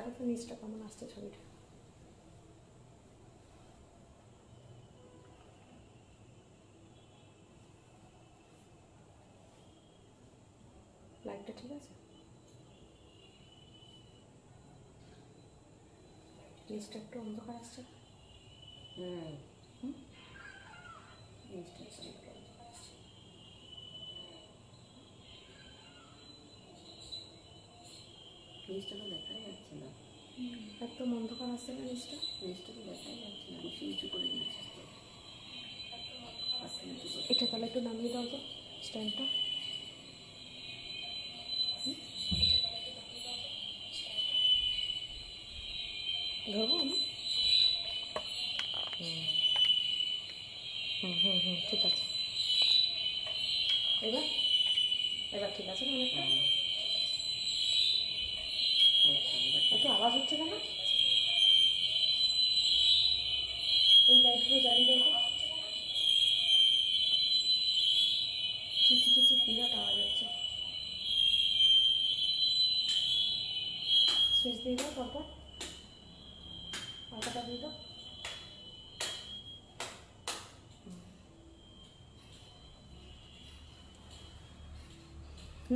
দেখো তো নিচটা কেমন আসছে ছবিটা। লাইটটা ঠিক আছে? নিচটা একটু অন্ধকার আসছে। হুম। জিনিসটা একটু জিনিসটা তো দেখাই যাচ্ছে না। একদম অন্ধকার আসছে না নিচটা জিনিসটা? তো দেখাই যাচ্ছে না বেশি উঁচু করে দিয়েছিস তো। করে এটা তাহলে একটু নামিয়ে দাও তো স্ট্যান্ডটা। ধরবো আমি? হুম। হুম হুম ঠিক আছে। এবার? এবার ঠিক আছে অনেকটা এত আওয়াজ হচ্ছে কেন? এই লাইটগুলো জ্বালিয়ে দেবো চিচি চিচি বিরাট আওয়াজ হচ্ছে। সুইচ দিয়ে দাও পরপর পাখাটা দিয়ে দাও।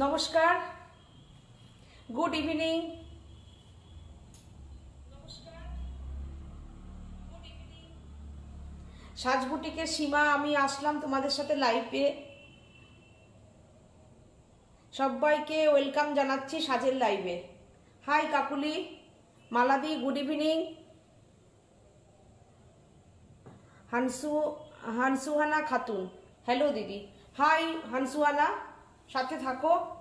নমস্কার। Good evening. সাজবুটিকের সীমা আমি আসলাম তোমাদের সাথে লাইভে সবাইকে ওয়েলকাম জানাচ্ছি সাজের লাইভে hi Kakuli. মালাদি good evening Hansu, Hansuhana Khatun. Hello দিদি। হাই হানসুহানা। সাথে থাকো।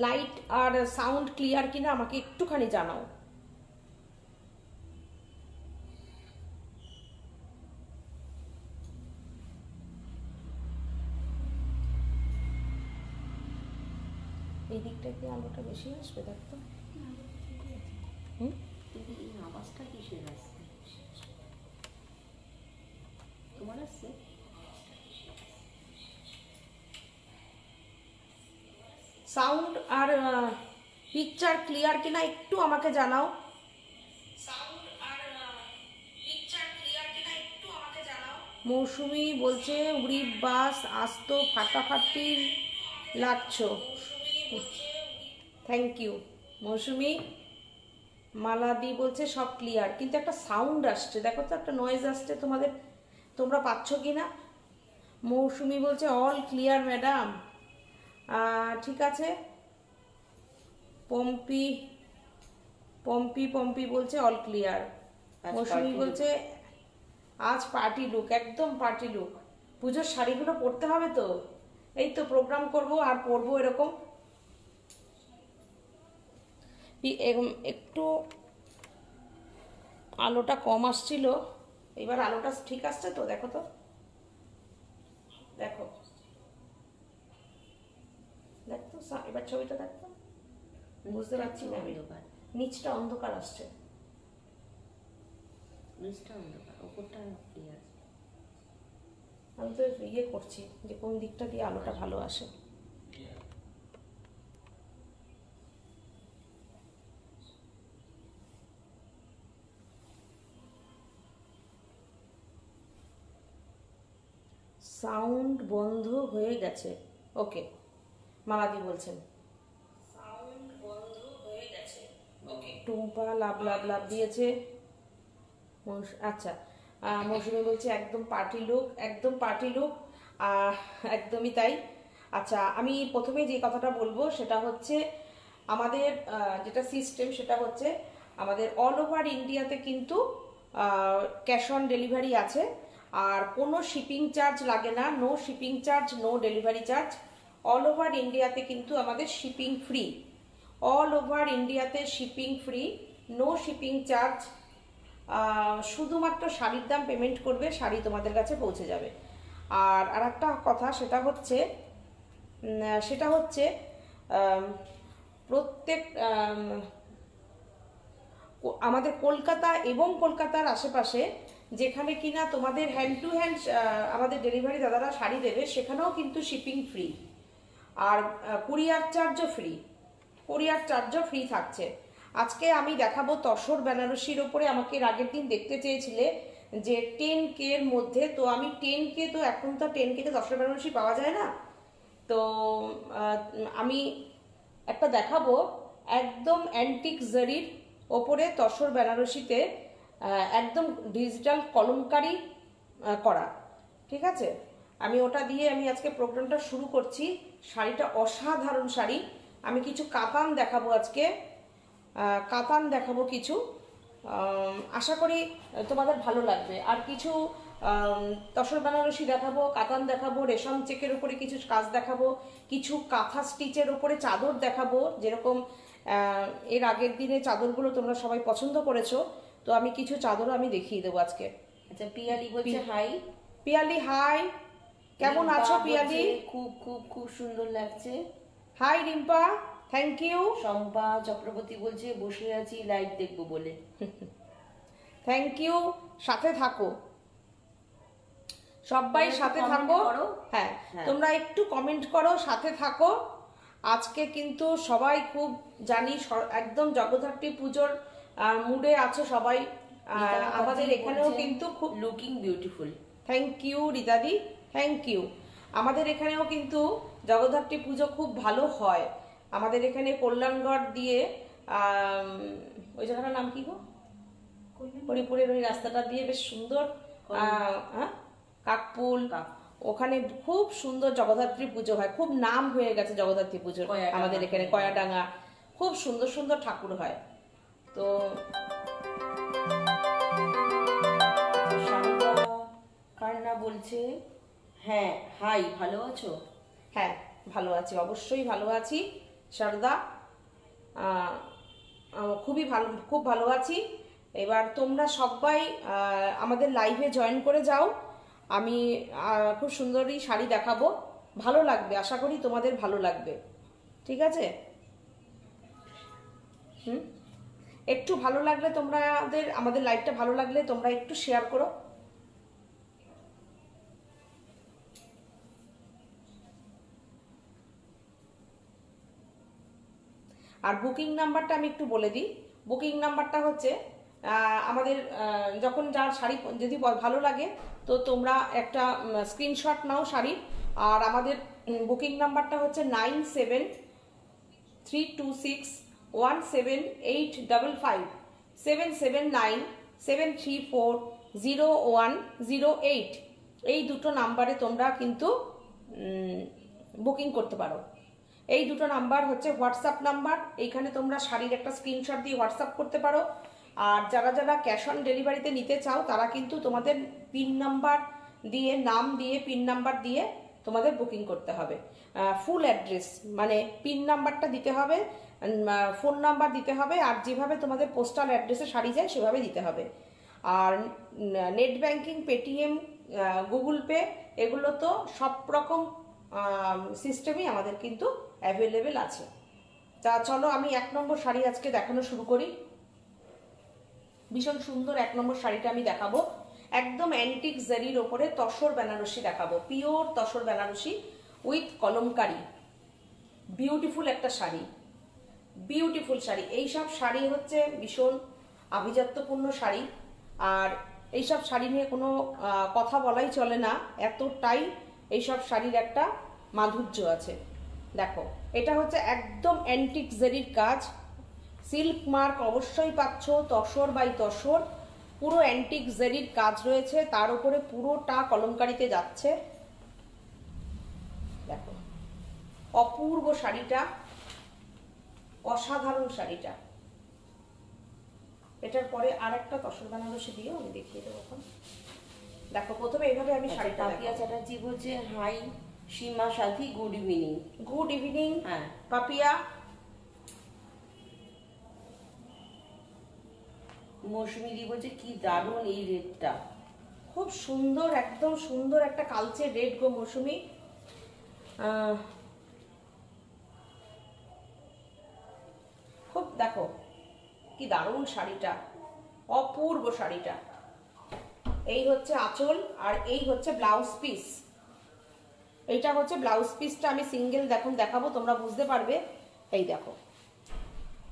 লাইট আর সাউন্ড ক্লিয়ার কিনা আমাকে একটুখানি জানাও। এই দিকটা কি আলোটা বেশি আসবে, দেখতো? হুম? আওয়াজটা কিসের আসছে? তোমার আসছে? সাউন্ড আর পিকচার ক্লিয়ার কিনা একটু আমাকে জানাও। মৌসুমি বলছে উড়ি বাস আসতো ফাটাফাটি লাগছো। থ্যাংক ইউ মৌসুমি মালাদি বলছে সব ক্লিয়ার কিন্তু একটা সাউন্ড আসছে। দেখো তো একটা নয়েজ আসছে তোমাদের। তোমরা পাচ্ছ কি না মৌসুমি বলছে অল ক্লিয়ার ম্যাডাম ঠিক আছে। পম্পি পম্পি পম্পি বলছে অল ক্লিয়ার মৌসুমি বলছে আজ পার্টি লুক একদম পার্টি লুক পুজোর শাড়িগুলো পরতে হবে তো? এই তো প্রোগ্রাম করব আর পরবো এরকম। একটু আলোটা কম আসছিল। এবার আলোটা ঠিক আসছে তো? দেখো তো। দেখো দেখতো সা- এবার ছবিটা দেখতো বুঝতে পারছি না আমি। নিচটা অন্ধকার আসছে। নিচটা অন্ধকার ওপরটা ক্লিয়ার আমি তো ইয়ে করছি যে কোন দিকটা দিয়ে আলোটা ভালো আসে। সাউন্ড বন্ধ হয়ে গেছে। ওকে। মালাদি বলছেন। টুম্পা লাভ লাভ লাভ দিয়েছে। আচ্ছা। মৌসুমি বলছে একদম পার্টি লুক একদম পার্টি লুক। একদমই তাই। আচ্ছা আমি প্রথমে যে কথাটা বলব সেটা হচ্ছে আমাদের যেটা সিস্টেম সেটা হচ্ছে আমাদের অল ওভার ইন্ডিয়াতে কিন্তু ক্যাশ অন ডেলিভারি আছে। আর কোনো শিপিং চার্জ লাগে না no shipping charge no delivery charge all over ইন্ডিয়াতে কিন্তু আমাদের শিপিং ফ্রি অল ওভার ইন্ডিয়াতে shipping free no shipping charge শুধুমাত্র শাড়ির দাম পেমেন্ট করবে, শাড়ি তোমাদের কাছে পৌঁছে যাবে। আর আর একটা কথা, সেটা হচ্ছে সেটা হচ্ছে প্রত্যেক আমাদের কলকাতা এবং কলকাতার আশেপাশে যেখানে কিনা তোমাদের হ্যান্ড টু হ্যান্ড আমাদের ডেলিভারি দাদারা শাড়ি দেবে, সেখানেও কিন্তু শিপিং ফ্রি আর কুরিয়ার চার্জও ফ্রি কুরিয়ার চার্জও ফ্রি থাকছে। আজকে আমি দেখাবো তসর বেনারসির ওপরে। আমাকে আগের দিন দেখতে চেয়েছিলে যে টেন কে এর মধ্যে। তো আমি টেন কে তো এখন তো টেন কে তে তসর বেনারসি পাওয়া যায় না। তো আমি একটা দেখাবো একদম অ্যান্টিক জারির ওপরে তসর বেনারসিতে একদম ডিজিটাল কলমকারি করা। ঠিক আছে? আমি ওটা দিয়ে আমি আজকে প্রোগ্রামটা শুরু করছি। শাড়িটা অসাধারণ শাড়ি। আমি কিছু কাতান দেখাবো আজকে। কাতান দেখাবো কিছু। আশা করি তোমাদের ভালো লাগবে। আর কিছু তসর বেনারসি দেখাবো কাতান দেখাবো রেশম চেকের উপরে কিছু কাজ দেখাবো কিছু কাঁথা স্টিচের উপরে চাদর দেখাবো যেরকম এর আগের দিনে চাদরগুলো তোমরা সবাই পছন্দ করেছ। তো আমি কিছু চাদরও আমি দেখিয়ে দেবো আজকে। আচ্ছা পিয়ালি বলছে হাই পিয়ালি হাই কেমন আছো পিয়ালি? খুব খুব খুব সুন্দর লাগছে। Hi Rimpa thank you Shampa Chakraborty বলছে বসে আছি লাইভ দেখব বলে। থ্যাংক ইউ সাথে থাকো। সবাই সাথে থাকো। হ্যাঁ হ্যাঁ। তোমরা একটু কমেন্ট করো সাথে থাকো। আজকে কিন্তু সবাই খুব জানি একদম জগদ্ধাত্রী পুজোর মুডে আছো সবাই। আহ, আমাদের এখানেও কিন্তু খুব লুকিং বিউটিফুল থ্যাংক ইউ রিতাদি। থ্যাংক ইউ আমাদের এখানেও কিন্তু জগদ্ধাত্রী পুজো খুব ভালো হয়। আমাদের এখানে কল্যাণগড় দিয়ে ওই জায়গাটার নাম কি গো? হরিপুরের ওই রাস্তাটা দিয়ে বেশ সুন্দর হ্যাঁ? কাকপুল। ওখানে খুব সুন্দর জগদ্ধাত্রী পুজো হয়। খুব নাম হয়ে গেছে জগদ্ধাত্রী পুজোর আমাদের এখানে কয়াডাঙ্গা। খুব সুন্দর সুন্দর ঠাকুর হয়। তো কান্না বলছে হ্যাঁ হাই ভালো আছো? হ্যাঁ ভালো আছি, অবশ্যই ভালো আছি সারদা খুবই ভালো, খুব ভালো আছি। এবার তোমরা সবাই আমাদের লাইভে জয়েন করে যাও। আমি খুব সুন্দরই শাড়ি দেখাবো। ভালো লাগবে, আশা করি তোমাদের ভালো লাগবে। ঠিক আছে? হুম? একটু ভালো লাগলে তোমাদের আমাদের লাইভটা ভালো লাগলে তোমরা একটু শেয়ার করো। আর বুকিং নাম্বারটা আমি একটু বলে দিই। বুকিং নাম্বারটা হচ্ছে আমাদের যখন যার শাড়ি যদি ভালো লাগে, তো তোমরা একটা স্ক্রিনশট নাও শাড়ির। আর আমাদের বুকিং নাম্বারটা হচ্ছে nine seven three two six one seven eight double five seven seven nine seven three four zero one zero eight এই দুটো নাম্বারে তোমরা কিন্তু বুকিং করতে পারো। এই দুটো নাম্বার হচ্ছে হোয়াটসঅ্যাপ নাম্বার। এইখানে তোমরা শাড়ির একটা স্ক্রিনশট দিয়ে হোয়াটসঅ্যাপ করতে পারো। আর যারা যারা ক্যাশ অন ডেলিভারিতে নিতে চাও, তারা কিন্তু তোমাদের পিন নাম্বার দিয়ে, নাম দিয়ে, পিন নাম্বার দিয়ে তোমাদের বুকিং করতে হবে। ফুল অ্যাড্রেস মানে পিন নাম্বারটা দিতে হবে ফোন নাম্বার দিতে হবে, আর যেভাবে তোমাদের পোস্টাল অ্যাড্রেসে শাড়ি যায়, সেভাবে দিতে হবে। আর net banking Paytm Google pay এগুলো তো সব রকম সিস্টেমই আমাদের কিন্তু অ্যাভেলেবেল আছে। তা চলো আমি এক নম্বর শাড়ি আজকে দেখানো শুরু করি। ভীষণ সুন্দর এক নম্বর শাড়িটা আমি দেখাবো। একদম অ্যান্টিক জারির ওপরে তসর বেনারসি দেখাবো। Pure tussar Banarasi with kalamkari. Beautiful একটা শাড়ি। বিউটিফুল শাড়ি। এইসব শাড়ি হচ্ছে ভীষণ আভিজাত্যপূর্ণ শাড়ি। আর এইসব শাড়ি নিয়ে কোনো কথা বলাই চলে না। এতটাই এইসব শাড়ির একটা মাধুর্য আছে। দেখো এটা হচ্ছে একদম অ্যান্টিক জেরির কাজ। সিল্ক মার্ক অবশ্যই পাচ্ছ তসর বাই তসর। পুরো অ্যান্টিক জেরির কাজ রয়েছে তার উপরে পুরোটা কলমকারিতে যাচ্ছে। দেখো অপূর্ব শাড়িটা অসাধারণ শাড়িটা। এটার পরে আর একটা তসর বেনারসি দিয়েও আমি দেখিয়ে দেবো এখন। দেখো প্রথমে এইভাবে আমি শাড়িটা পাপিয়া চ্যাটার্জি বলছে hi. Seema Sathi good evening good evening হ্যাঁ। পাপিয়া। মৌসুমিদি বলছে কি দারুণ এই রেটটা। খুব সুন্দর একদম সুন্দর একটা কালচে রেড গো মৌসুমি। খুব দেখো কি দারুণ শাড়িটা। অপূর্ব শাড়িটা। এই হচ্ছে আঁচল আর এই হচ্ছে ব্লাউজ পিস এইটা হচ্ছে ব্লাউজ পিসটা আমি সিঙ্গেল দেখুন, দেখাবো, তোমরা বুঝতে পারবে। এই দেখো।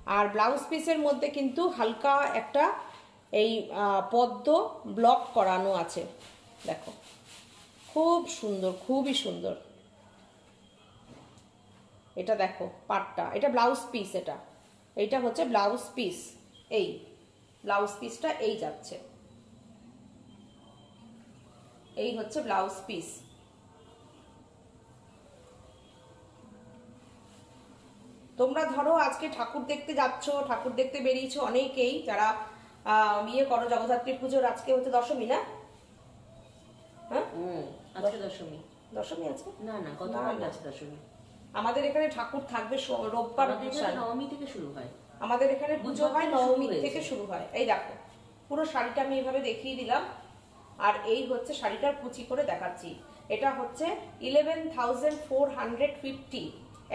আর ব্লাউজ পিসের মধ্যে কিন্তু হালকা একটা এই পদ্ম ব্লক করানো আছে। দেখো। খুব সুন্দর, খুবই সুন্দর। এটা দেখো, পাটটা। এটা ব্লাউজ পিস এটা। এইটা হচ্ছে ব্লাউজ পিস এই ব্লাউজ পিসটা এই যাচ্ছে। এই হচ্ছে ব্লাউজ পিস তোমরা ধরো আজকে ঠাকুর দেখতে যাচ্ছ ঠাকুর দেখতে বেরিয়েছো অনেকেই যারা বিয়ে করো জগদ্ধাত্রী পুজোর আজকে হচ্ছে দশমী না? হ্যাঁ? আজকে দশমী। দশমী আছে না না কত না, কাল না। আছে দশমী। আমাদের এখানে ঠাকুর থাকবে রোববার। নবমী থেকে শুরু হয়। আমাদের এখানে পুজো হয় নবমী থেকে শুরু হয়। এই দেখো পুরো শাড়িটা আমি এইভাবে দেখিয়ে দিলাম। আর এই হচ্ছে শাড়িটার কুচি করে দেখাচ্ছি। এটা হচ্ছে eleven thousand four hundred fifty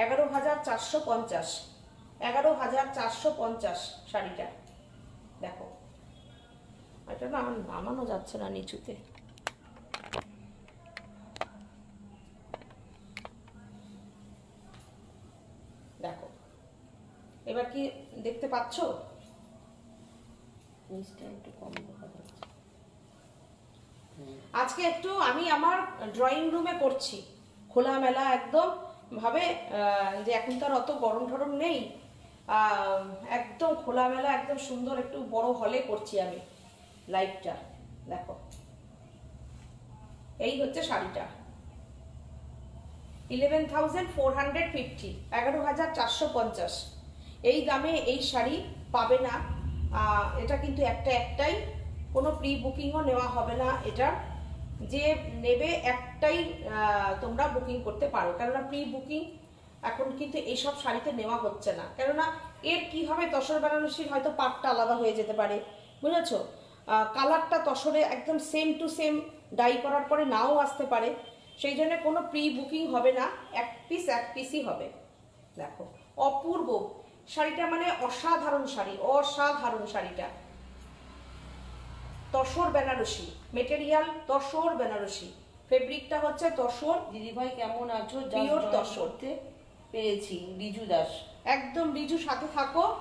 এগারো হাজার চারশো পঞ্চাশ। এগারো হাজার চারশো পঞ্চাশ শাড়িটা। দেখো। এটা না আমার নামানো যাচ্ছে না নিচুতে। দেখো। এবার কি দেখতে পাচ্ছো? নিচটা একটু কম দেখা যাচ্ছে। আজকে একটু আমি আমার ড্রয়িং রুমে করছি। খোলামেলা একদম। ভাবে যে এখন তো আর অত গরম ঠরম নেই একদম খোলামেলা, একদম সুন্দর, একটু বড় হলে করছি আমি লাইটটা দেখো। এই হচ্ছে শাড়িটা। Eleven thousand four hundred fifty এগারো হাজার চারশো পঞ্চাশ। এই দামে এই শাড়ি পাবে না। এটা কিন্তু একটা একটাই কোনো প্রি বুকিংও নেওয়া হবে না। এটা যে নেবে একটাই তোমরা বুকিং করতে পারো। কেননা প্রি বুকিং এখন কিন্তু এইসব শাড়িতে নেওয়া হচ্ছে না। কেননা এর কি হবে? তসর বেনারসির হয়তো পাটটা আলাদা হয়ে যেতে পারে। বুঝেছ? কালারটা তসরে একদম সেম টু সেম ডাই করার পরে নাও আসতে পারে। সেই জন্য কোনো প্রি বুকিং হবে না। এক পিস এক পিসই হবে। দেখো, অপূর্ব। শাড়িটা মানে অসাধারণ শাড়ি, অসাধারণ শাড়িটা। তসর বেনারসি। মেটেরিয়াল তসর বেনারসি। ফেব্রিকটা হচ্ছে তসর। দিদিভাই কেমন আছো? জয়েন তসর। পেরেছি রিজু দাস। একদম রিজু সাথে থাকো।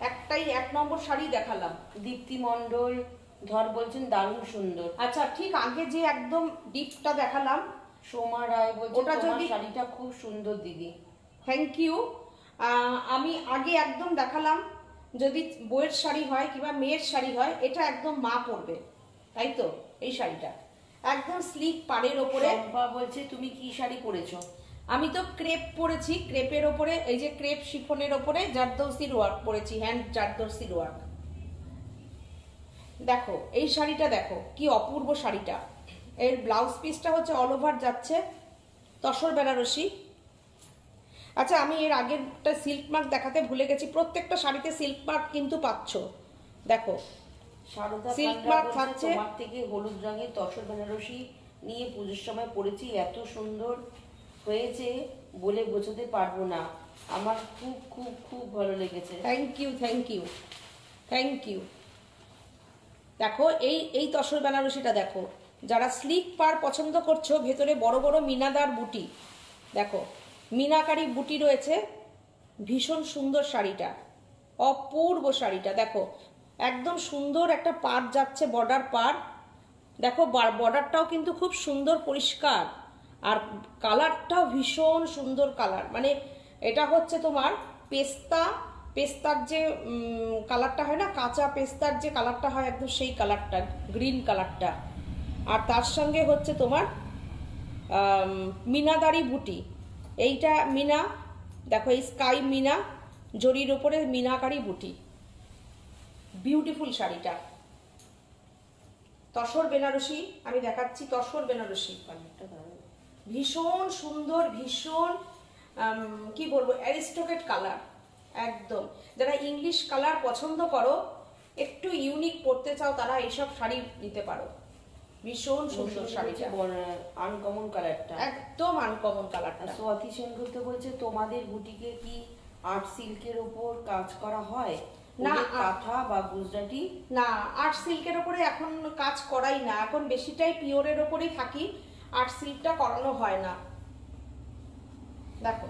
একটাই এক নম্বর শাড়ি দেখালাম। দীপ্তি মণ্ডল ধর বলছেন দারুণ সুন্দর। আচ্ছা ঠিক আগে যে একদম ডিপটা দেখালাম সোমা রায় বলছে ওটা যদি- শাড়িটা খুব সুন্দর দিদি। থ্যাংক ইউ আমি আগে একদম দেখালাম যদি বইয়ের শাড়ি হয় কিংবা মেয়ের শাড়ি হয় এটা একদম মা পরবে। তাই তো? এই শাড়িটা। একদম স্লিক পাড়ের ওপরে। শম্পা বলছে তুমি কি শাড়ি পরেছো? আমি তো ক্রেপ পরেছি ক্রেপের ওপরে এই যে ক্রেপ শিফনের ওপরে জারদৌসির ওয়ার্ক পরেছি হ্যান্ড জারদৌসির ওয়ার্ক দেখো এই শাড়িটা দেখো কি অপূর্ব শাড়িটা। এর ব্লাউজ পিসটা হচ্ছে অল ওভার যাচ্ছে তসর বেনারসি। আচ্ছা আমি এর আগেরটা সিল্ক মার্ক দেখাতে ভুলে গেছি। প্রত্যেকটা শাড়িতে সিল্ক মার্ক কিন্তু পাচ্ছ। দেখো Silk পান্ডা থাকছে। তোমার থেকে হলুদ রঙের তসর বেনারসি নিয়ে পুজোর সময় পরেছি এত সুন্দর হয়েছে বলে বোঝাতে পারব না। আমার খুব খুব খুব ভালো লেগেছে। Thank you thank you thank you দেখো এই এই তসর বেনারসিটা দেখো। যারা স্লিক পার পছন্দ করছ ভেতরে বড় বড় মিনাদার বুটি। দেখো মিনাকারি বুটি রয়েছে। ভীষণ সুন্দর শাড়িটা। অপূর্ব শাড়িটা। দেখো, একদম সুন্দর একটা পার যাচ্ছে বর্ডার পার দেখো বর্ডারটাও কিন্তু খুব সুন্দর, পরিষ্কার। আর কালারটাও ভীষণ সুন্দর কালার মানে এটা হচ্ছে তোমার পেস্তা। পেস্তার যে কালারটা হয় না, কাঁচা পেস্তার যে কালারটা হয় একদম সেই কালারটা গ্রিন কালারটা আর তার সঙ্গে হচ্ছে তোমার মিনাদারি বুটি। এইটা মিনা, দেখো এই স্কাই মিনা, জরির ওপরে মিনাকারি বুটি। বিউটিফুল শাড়িটা। তসর বেনারসি, আমি দেখাচ্ছি তসর বেনারসি। ভীষণ সুন্দর, ভীষণ কি বলব অ্যারিস্টোকেট কালার একদম। যারা ইংলিশ কালার পছন্দ করো, একটু ইউনিক পড়তে চাও, তারা এইসব শাড়ি নিতে পারো। ভীষণ সুন্দর শাড়িটা আনকমন কালারটা একদম আনকমন কালারটা সোয়াতি সেনগুপ্ত বলছে তোমাদের বুটিকে কি আর্ট সিল্কের উপর কাজ করা হয়? না, না কাঁথা বা গুজরাটি? না আর্ট সিল্কের ওপরে এখন কাজ করাই না। এখন বেশিটাই পিওরের ওপরেই থাকি। আর্ট সিল্কটা করানো হয় না। দেখো।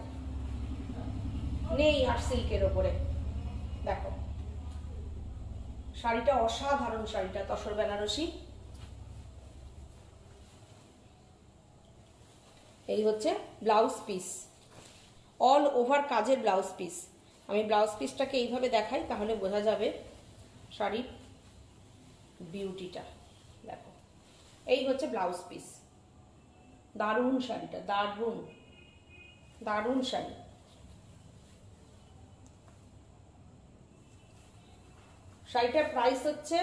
নেই আর্ট সিল্কের ওপরে দেখো। শাড়িটা অসাধারণ শাড়িটা তসর বেনারসি। এই হচ্ছে ব্লাউজ পিস। অল ওভার কাজের ব্লাউজ পিস। আমি ব্লাউজ পিসটাকে এইভাবে দেখাই, তাহলে বোঝা যাবে শাড়ির বিউটিটা দেখো, এই হচ্ছে ব্লাউজ পিস। দারুণ শাড়িটা, দারুণ দারুণ শাড়ি। শাড়িটার প্রাইস হচ্ছে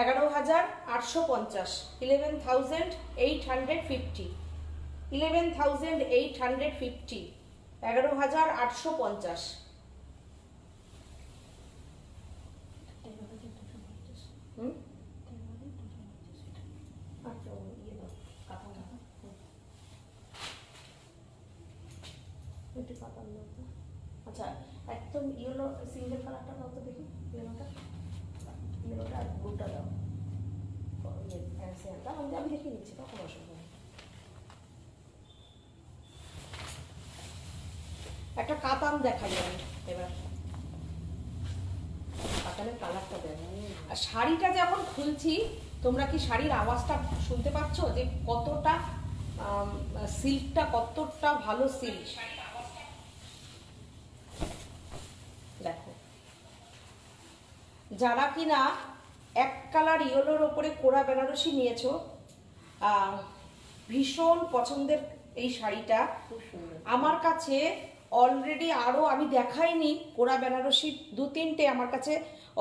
এগারো হাজার আটশো পঞ্চাশ eleven thousand eight hundred fifty eleven thousand eight hundred fifty এগারো হাজার আটশো পঞ্চাশ হুম আচ্ছা ও ইয়ে দাও কাঁথা দাও হুম। একটু কাঁথা দাও তো। আচ্ছা একদম ইয়েলো সিঙ্গেল কালারটা দাও তো দেখি ইয়েলোটা ইয়েলোটা আর ব্লুটা দাও ও, ইয়ে, হ্যাঁ, সেমটা। আমি আমি দেখে নিচ্ছি তখন অসুবিধা নেই একটা কাতান দেখাই আমি এবার। কাতানের কালারটা দেখো। আর শাড়িটা যখন খুলছি তোমরা কি শাড়ির আওয়াজটা শুনতে পাচ্ছ যে কতটা সিল্কটা কতটা ভালো সিল্ক? দেখো। যারা কিনা এক কালার ইয়েলোর ওপরে কোরা বেনারসি নিয়েছো ভীষণ পছন্দের এই শাড়িটা। আমার কাছে অলরেডি আরও আমি দেখাইনি, কোরা বেনারসি দু তিনটে আমার কাছে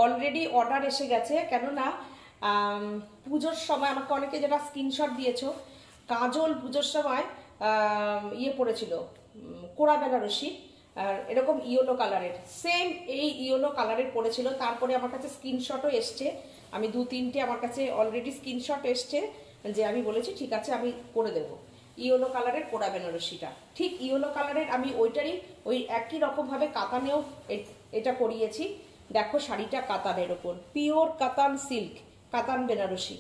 অলরেডি অর্ডার এসে গেছে। কেননা পুজোর সময় আমাকে অনেকে যেটা স্ক্রিনশট দিয়েছ, কাজল পুজোর সময় ইয়ে পড়েছিল কোরা বেনারসি, আর এরকম ইয়েলো কালারের। সেম এই ইয়েলো কালারের পড়েছিল, তারপরে আমার কাছে স্ক্রিনশটও এসছে। আমি দু তিনটে আমার কাছে অলরেডি স্ক্রিনশট এসছে যে আমি বলেছি, ঠিক আছে, আমি করে দেবো। ইয়েলো কালারের কোড়া বেনারসিটা। ঠিক ইয়েলো কালারের আমি ওইটারই ওই একই রকমভাবে কাতানেও এটা করিয়েছি। দেখো শাড়িটা কাতানের ওপর। পিওর কাতান সিল্ক, কাতান বেনারসি।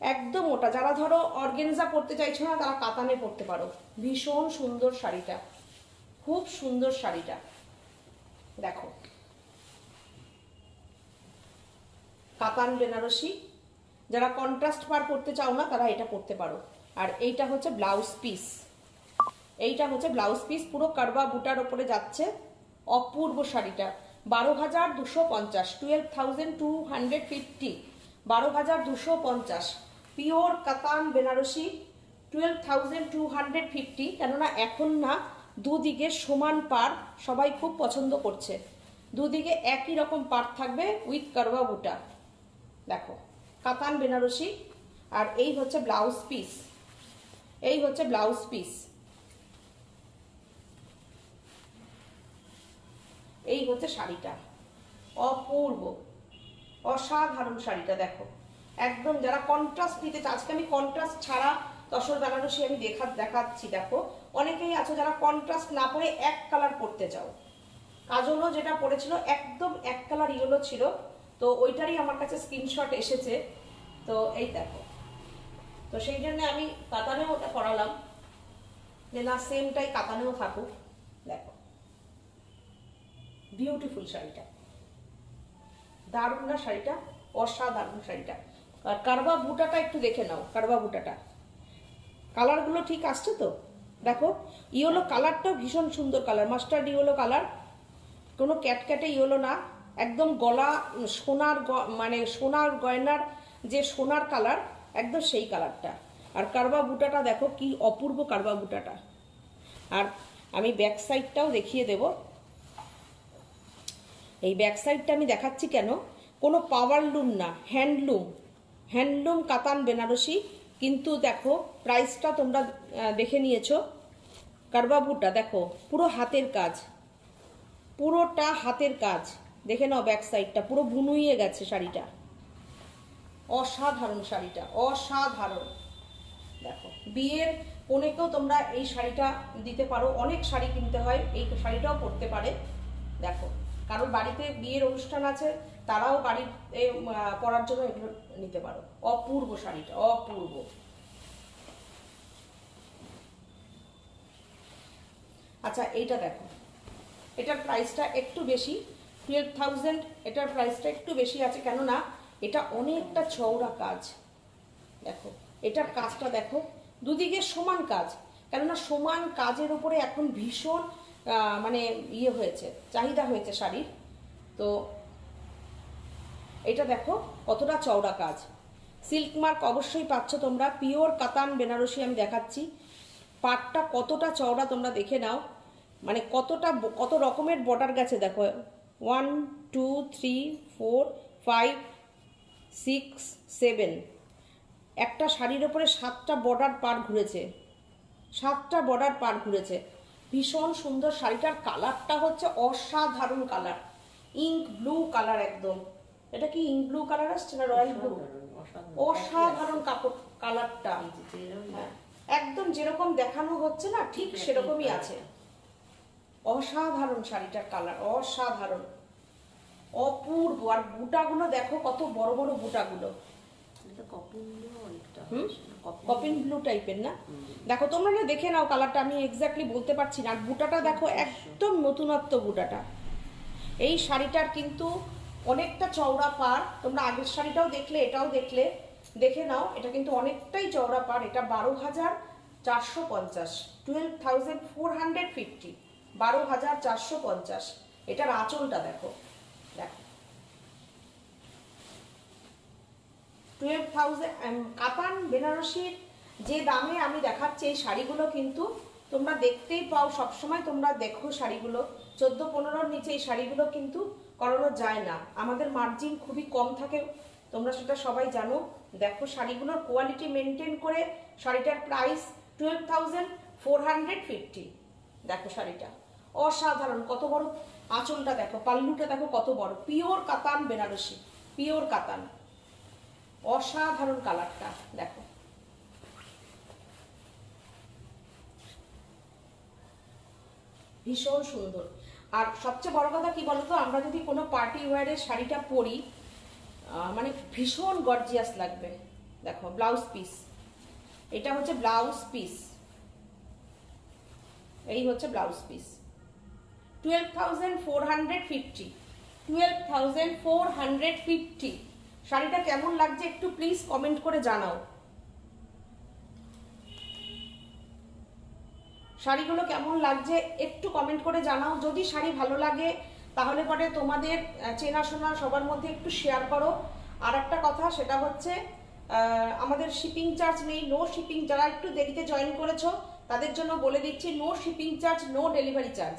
একদম ওটা যারা ধরো অর্গেনজা পরতে চাইছো না, তারা কাতানে পরতে পারো। ভীষণ সুন্দর শাড়িটা। খুব সুন্দর শাড়িটা। দেখো। কাতান বেনারসি। যারা কন্ট্রাস্ট পার করতে চাও না, তারা এটা করতে পারো। আর এইটা হচ্ছে ব্লাউজ পিস এইটা হচ্ছে ব্লাউজ পিস পুরো কারবা বুটার ওপরে যাচ্ছে। অপূর্ব শাড়িটা। বারো হাজার দুশো পঞ্চাশ twelve thousand two hundred fifty বারো হাজার দুশো পঞ্চাশ pure katan Banarasi twelve thousand two hundred fifty কেননা এখন না দুদিকে সমান পার সবাই খুব পছন্দ করছে। দুদিকে একই রকম পার থাকবে উইথ কারবা বুটা। দেখো, কাতান বেনারসি, আর এই হচ্ছে ব্লাউজ পিস এই হচ্ছে ব্লাউজ পিস। এই হচ্ছে শাড়িটা। অপূর্ব। অসাধারণ শাড়িটা, দেখো। একদম যারা কন্ট্রাস্ট নিতে চায়, আজকে আমি কন্ট্রাস্ট ছাড়া তসর বেনারসি আমি দেখা, দেখাচ্ছি, দেখো। অনেকেই আছো যারা কন্ট্রাস্ট না পরে এক কালার পরতে চাও। কাজলও যেটা পড়েছিল একদম এক কালার ইয়েলো ছিল, তো ওইটারই আমার কাছে স্ক্রিনশট এসেছে। তো এই দেখো। তো সেই জন্য আমি কাতানেও ওটা করালাম। যে না সেমটাই কাতানেও থাকুক, দেখো। বিউটিফুল শাড়িটা। দারুণ না শাড়িটা? অসাধারণ শাড়িটা। আর কারবা বুটাটা একটু দেখে নাও, কারবা বুটাটা। কালারগুলো ঠিক আসছে তো? দেখো, ইয়েলো কালারটাও ভীষণ সুন্দর কালার মাস্টার্ড ইয়েলো কালার। কোনো ক্যাটক্যাটে ইয়েলো না, একদম গলা সোনার মানে সোনার গয়নার যে সোনার কালার একদম সেই কালারটা। আর কারবা বুটাটা দেখো কি অপূর্ব কারবা বুটাটা। আর আমি ব্যাক সাইডটাও দেখিয়ে দেব। এই ব্যাক সাইডটা আমি দেখাচ্ছি কেন? কোনো পাওয়ার লুম না হ্যান্ডলুম হ্যান্ডলুম কাতান বেনারসি। কিন্তু দেখো প্রাইসটা তোমরা দেখে নিয়েছো। কারবাবুটা দেখো, পুরো হাতের কাজ। পুরোটা হাতের কাজ। দেখে নাও ব্যাক সাইডটা পুরো বুনুইয়ে গেছে শাড়িটা। অসাধারণ শাড়িটা, অসাধারণ। দেখো, বিয়ের কোনেকেও তোমরা এই শাড়িটা দিতে পারো। অনেক শাড়ি কিনতে হয়, এই শাড়িটাও পরতে পারে। দেখো, কারোর বাড়িতে বিয়ের অনুষ্ঠান আছে, তারাও বাড়িতে পরার জন্য এগুলো নিতে পারো। অপূর্ব শাড়িটা, অপূর্ব। আচ্ছা এইটা দেখো, এটার প্রাইসটা একটু বেশি টুয়েলভ থাউজেন্ড এটার প্রাইসটা একটু বেশি আছে, কেননা এটা অনেকটা চওড়া কাজ। দেখো, এটার কাজটা দেখো, দুদিকে সমান কাজ, কেননা সমান কাজের উপরে এখন ভীষণ মানে ইয়ে হয়েছে, চাহিদা হয়েছে শাড়ির। তো এটা দেখো, কতটা চওড়া কাজ। সিল্ক মার্ক অবশ্যই পাচ্ছ তোমরা, পিওর কাতান বেনারসি আমি দেখাচ্ছি। পাটটা কতটা চওড়া তোমরা দেখে নাও। মানে কতটা কত রকমের বর্ডার গেছে দেখো। One two three four five six seven. একটা শাড়ির ওপরে সাতটা বর্ডার পার ঘুরেছে। সাতটা বর্ডার পার ঘুরেছে। ভীষণ সুন্দর শাড়িটার কালারটা হচ্ছে অসাধারণ কালার। ইঙ্ক ব্লু কালার একদম। এটা কি ইঙ্ক ব্লু কালার আসছে না রয়্যাল ব্লু? অসাধারণ, কাপড় কালারটা। হ্যাঁ, একদম যেরকম দেখানো হচ্ছে না ঠিক সেরকমই আছে। অসাধারণ শাড়িটার কালার অসাধারণ। অপূর্ব। আর বুটাগুলো দেখো কত বড় বড় বুটাগুলো। কপিন ব্লু টাইপের না? দেখো তোমরা না দেখে নাও কালারটা আমি এক্স্যাক্টলি বলতে পারছি না। আর বুটাটা দেখো একদম নতুনত্ব বুটাটা। এই শাড়িটার কিন্তু অনেকটা চওড়া পার তোমরা আগের শাড়িটাও দেখলে এটাও দেখলে। দেখে নাও এটা কিন্তু অনেকটাই চওড়া পার এটা বারো হাজার চারশো পঞ্চাশ twelve thousand four hundred fifty বারো হাজার চারশো পঞ্চাশ। এটার আঁচলটা দেখো। টুয়েলভ থাউজেন্ড কাতান, বেনারসির যে দামে আমি দেখাচ্ছি এই শাড়িগুলো কিন্তু তোমরা দেখতেই পাও, সবসময় তোমরা দেখো শাড়িগুলো। চোদ্দ পনেরোর নিচে এই শাড়িগুলো কিন্তু করানো যায় না। আমাদের মার্জিন খুবই কম থাকে, তোমরা সেটা সবাই জানো। দেখো শাড়িগুলোর কোয়ালিটি মেনটেন করে শাড়িটার price twelve thousand four hundred fifty দেখো শাড়িটা। অসাধারণ, কত বড় আঁচলটা দেখো, পাল্লুটা দেখো কত বড়। পিওর কাতান, বেনারসি। পিওর কাতান। অসাধারণ কালারটা, দেখো। ভীষণ সুন্দর। আর সবচেয়ে বড় কথা কি বলতো, আমরা যদি কোনো পার্টি ওয়ারের শাড়িটা পরি মানে ভীষণ গর্জিয়াস লাগবে। দেখো ব্লাউজ পিস এটা হচ্ছে ব্লাউজ পিস এই হচ্ছে blouse piece twelve thousand four hundred fifty twelve thousand four hundred fifty শাড়িটা কেমন লাগছে একটু প্লিজ কমেন্ট করে জানাও। শাড়িগুলো কেমন লাগছে একটু কমেন্ট করে জানাও। যদি শাড়ি ভালো লাগে, তাহলে পরে তোমাদের চেনাশোনা সবার মধ্যে একটু শেয়ার করো। আর একটা কথা, সেটা হচ্ছে আমাদের শিপিং চার্জ নেই নো শিপিং যারা একটু দেরিতে জয়েন করেছ, তাদের জন্য বলে দিচ্ছি no shipping charge no delivery charge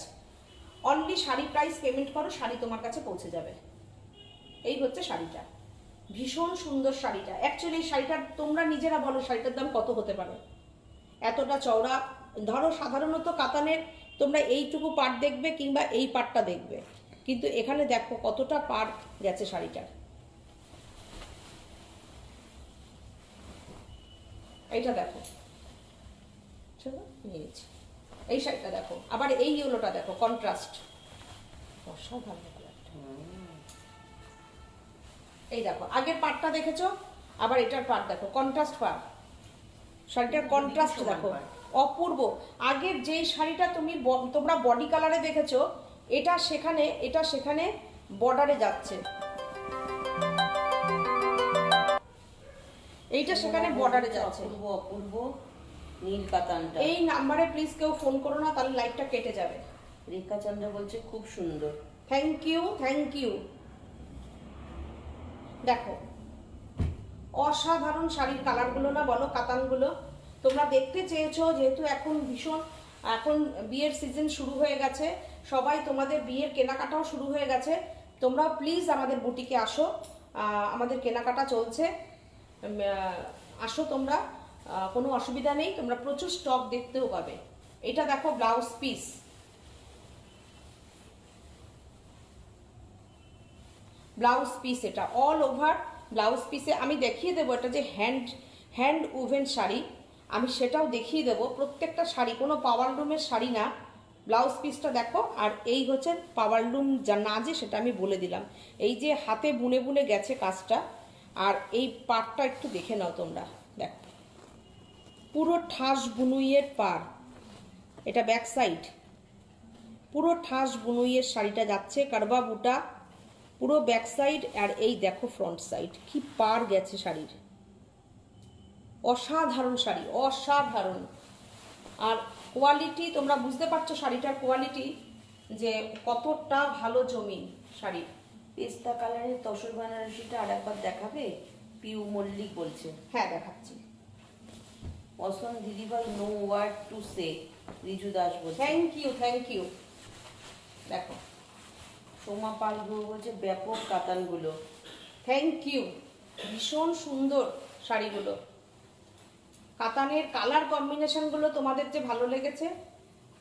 only sari price payment করো, শাড়ি তোমার কাছে পৌঁছে যাবে। এই হচ্ছে শাড়িটা। ভীষণ সুন্দর শাড়িটা। অ্যাকচুয়ালি এই শাড়িটার তোমরা নিজেরা বলো শাড়িটার দাম কত হতে পারে? এতটা চওড়া। ধরো সাধারণত কাতানের তোমরা এইটুকু পাট দেখবে কিংবা এই পাটটা দেখবে। কিন্তু এখানে দেখো কতটা পার গেছে শাড়িটার। এইটা দেখো। চলো নিয়েছি এই শাড়িটা দেখো। আবার এই ইয়েলোটা দেখো কন্ট্রাস্ট অসাধারণ এই দেখো আগের পাটটা দেখেছ? আবার এটার পাট দেখো কন্ট্রাস্ট পাট। শাড়িটার কন্ট্রাস্ট দেখো অপূর্ব। আগের যেই শাড়িটা তুমি তোমরা বডি কালারে দেখেছ এটা সেখানে এটা সেখানে বর্ডারে যাচ্ছে। এইটা সেখানে বর্ডারে যাচ্ছে। অপূর্ব অপূর্ব নীল কাতানটা এই নাম্বারে প্লিজ কেউ ফোন করো না তাহলে লাইটটা কেটে যাবে। রেখা চন্দ্র বলছে খুব সুন্দর। থ্যাংক ইউ থ্যাংক ইউ দেখো, অসাধারণ শাড়ির কালারগুলো না বলো, কাতানগুলো। তোমরা দেখতে চেয়েছো, যেহেতু এখন ভীষণ, এখন বিয়ের সিজন শুরু হয়ে গেছে, সবাই তোমাদের বিয়ের কেনাকাটাও শুরু হয়ে গেছে। তোমরা প্লিজ আমাদের বুটিকে আসো। আমাদের কেনাকাটা চলছে। আসো তোমরা। কোনো অসুবিধা নেই, তোমরা প্রচুর স্টক দেখতেও পাবে। এটা দেখো ব্লাউজ পিস ব্লাউজ পিস এটা অল ওভার ব্লাউজ পিসে আমি দেখিয়ে দেবো এটা যে হ্যান্ড হ্যান্ড উভেন শাড়ি। আমি সেটাও দেখিয়ে দেবো। প্রত্যেকটা শাড়ি, কোনো পাওয়ার রুমের শাড়ি না। ব্লাউজ পিসটা দেখো, আর এই হচ্ছে পাওয়ার লুম যা না যে সেটা আমি বলে দিলাম। এই যে হাতে বুনে বুনে গেছে কাজটা, আর এই পাটটা একটু দেখে নাও তোমরা। দেখো। পুরো ঠাস বুনুইয়ের পার এটা ব্যাক সাইড পুরো ঠাস বুনুইয়ের শাড়িটা যাচ্ছে, কারবা বুটা। পুরো ব্যাক সাইড আর এই দেখো ফ্রন্ট সাইড কি পার গেছে শাড়ির। অসাধারণ শাড়ি অসাধারণ। আর কোয়ালিটি তোমরা বুঝতে পারছ শাড়িটার কোয়ালিটি যে কতটা ভালো জমি শাড়ির। পেস্তা কালারের তসর বেনারসিটা আর একবার দেখাবে? পিউ মল্লিক বলছে। হ্যাঁ দেখাচ্ছি। অসম দিদিভাই no word to say Riju Das বলছে। থ্যাংক ইউ থ্যাংক ইউ দেখো। সোমা পাল গুরু বলছে, ব্যাপক কাতানগুলো। থ্যাংক ইউ ভীষণ সুন্দর শাড়িগুলো। কাতানের কালার কম্বিনেশনগুলো তোমাদের যে ভালো লেগেছে,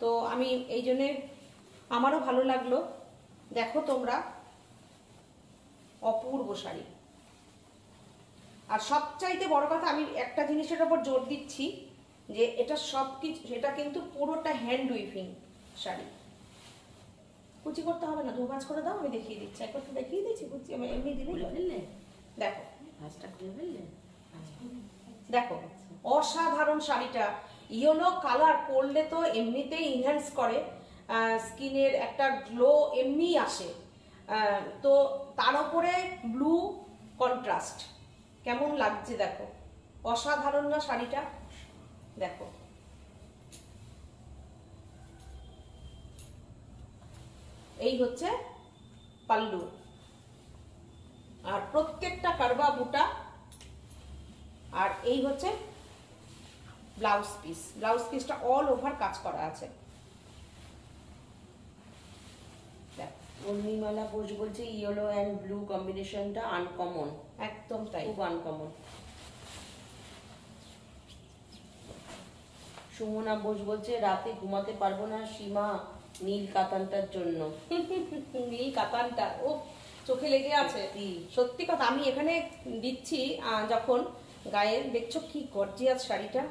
তো আমি এই জন্যে আমারও ভালো লাগল। দেখো তোমরা, অপূর্ব শাড়ি। আর সবচাইতে বড় কথা, আমি একটা জিনিসের ওপর জোর দিচ্ছি যে এটা সব কিছু এটা কিন্তু পুরোটা হ্যান্ড উইভিং শাড়ি। কুচি করতে হবে না দু ভাঁজ করে দাও আমি দেখিয়ে দিচ্ছি। একবার তো দেখিয়ে দিচ্ছি কুচি আমি এমনি হবে। ফেললে? দেখো। ভাঁজটা খুলে ফেললে? দেখো অসাধারণ শাড়িটা। ইয়েলো কালার পরলে তো এমনিতেই ইনহ্যান্স করে স্কিনের একটা গ্লো এমনিই আসে। তো তার উপরে ব্লু কন্ট্রাস্ট কেমন লাগছে দেখো? অসাধারণ না শাড়িটা? দেখো। এই হচ্ছে পাল্লু। আর প্রত্যেকটা কারবা বুটা আর এই হচ্ছে ব্লাউজ পিস। ব্লাউজ পিসটা অল ওভার কাজ করা আছে। উর্মিমালা বোস বলছে ইয়েলো অ্যান্ড ব্লু কম্বিনেশনটা আনকমন একদম তাই। খুব আনকমন সুমনা বোস বলছে রাতে ঘুমাতে পারব না সীমা। নীল কাতানটার জন্য। নীল কাতানটা ও চোখে লেগে আছে। সত্যি। কথা আমি এখানে দিচ্ছি যখন গায়ে দেখছ কি গর্জিয়াস শাড়িটা?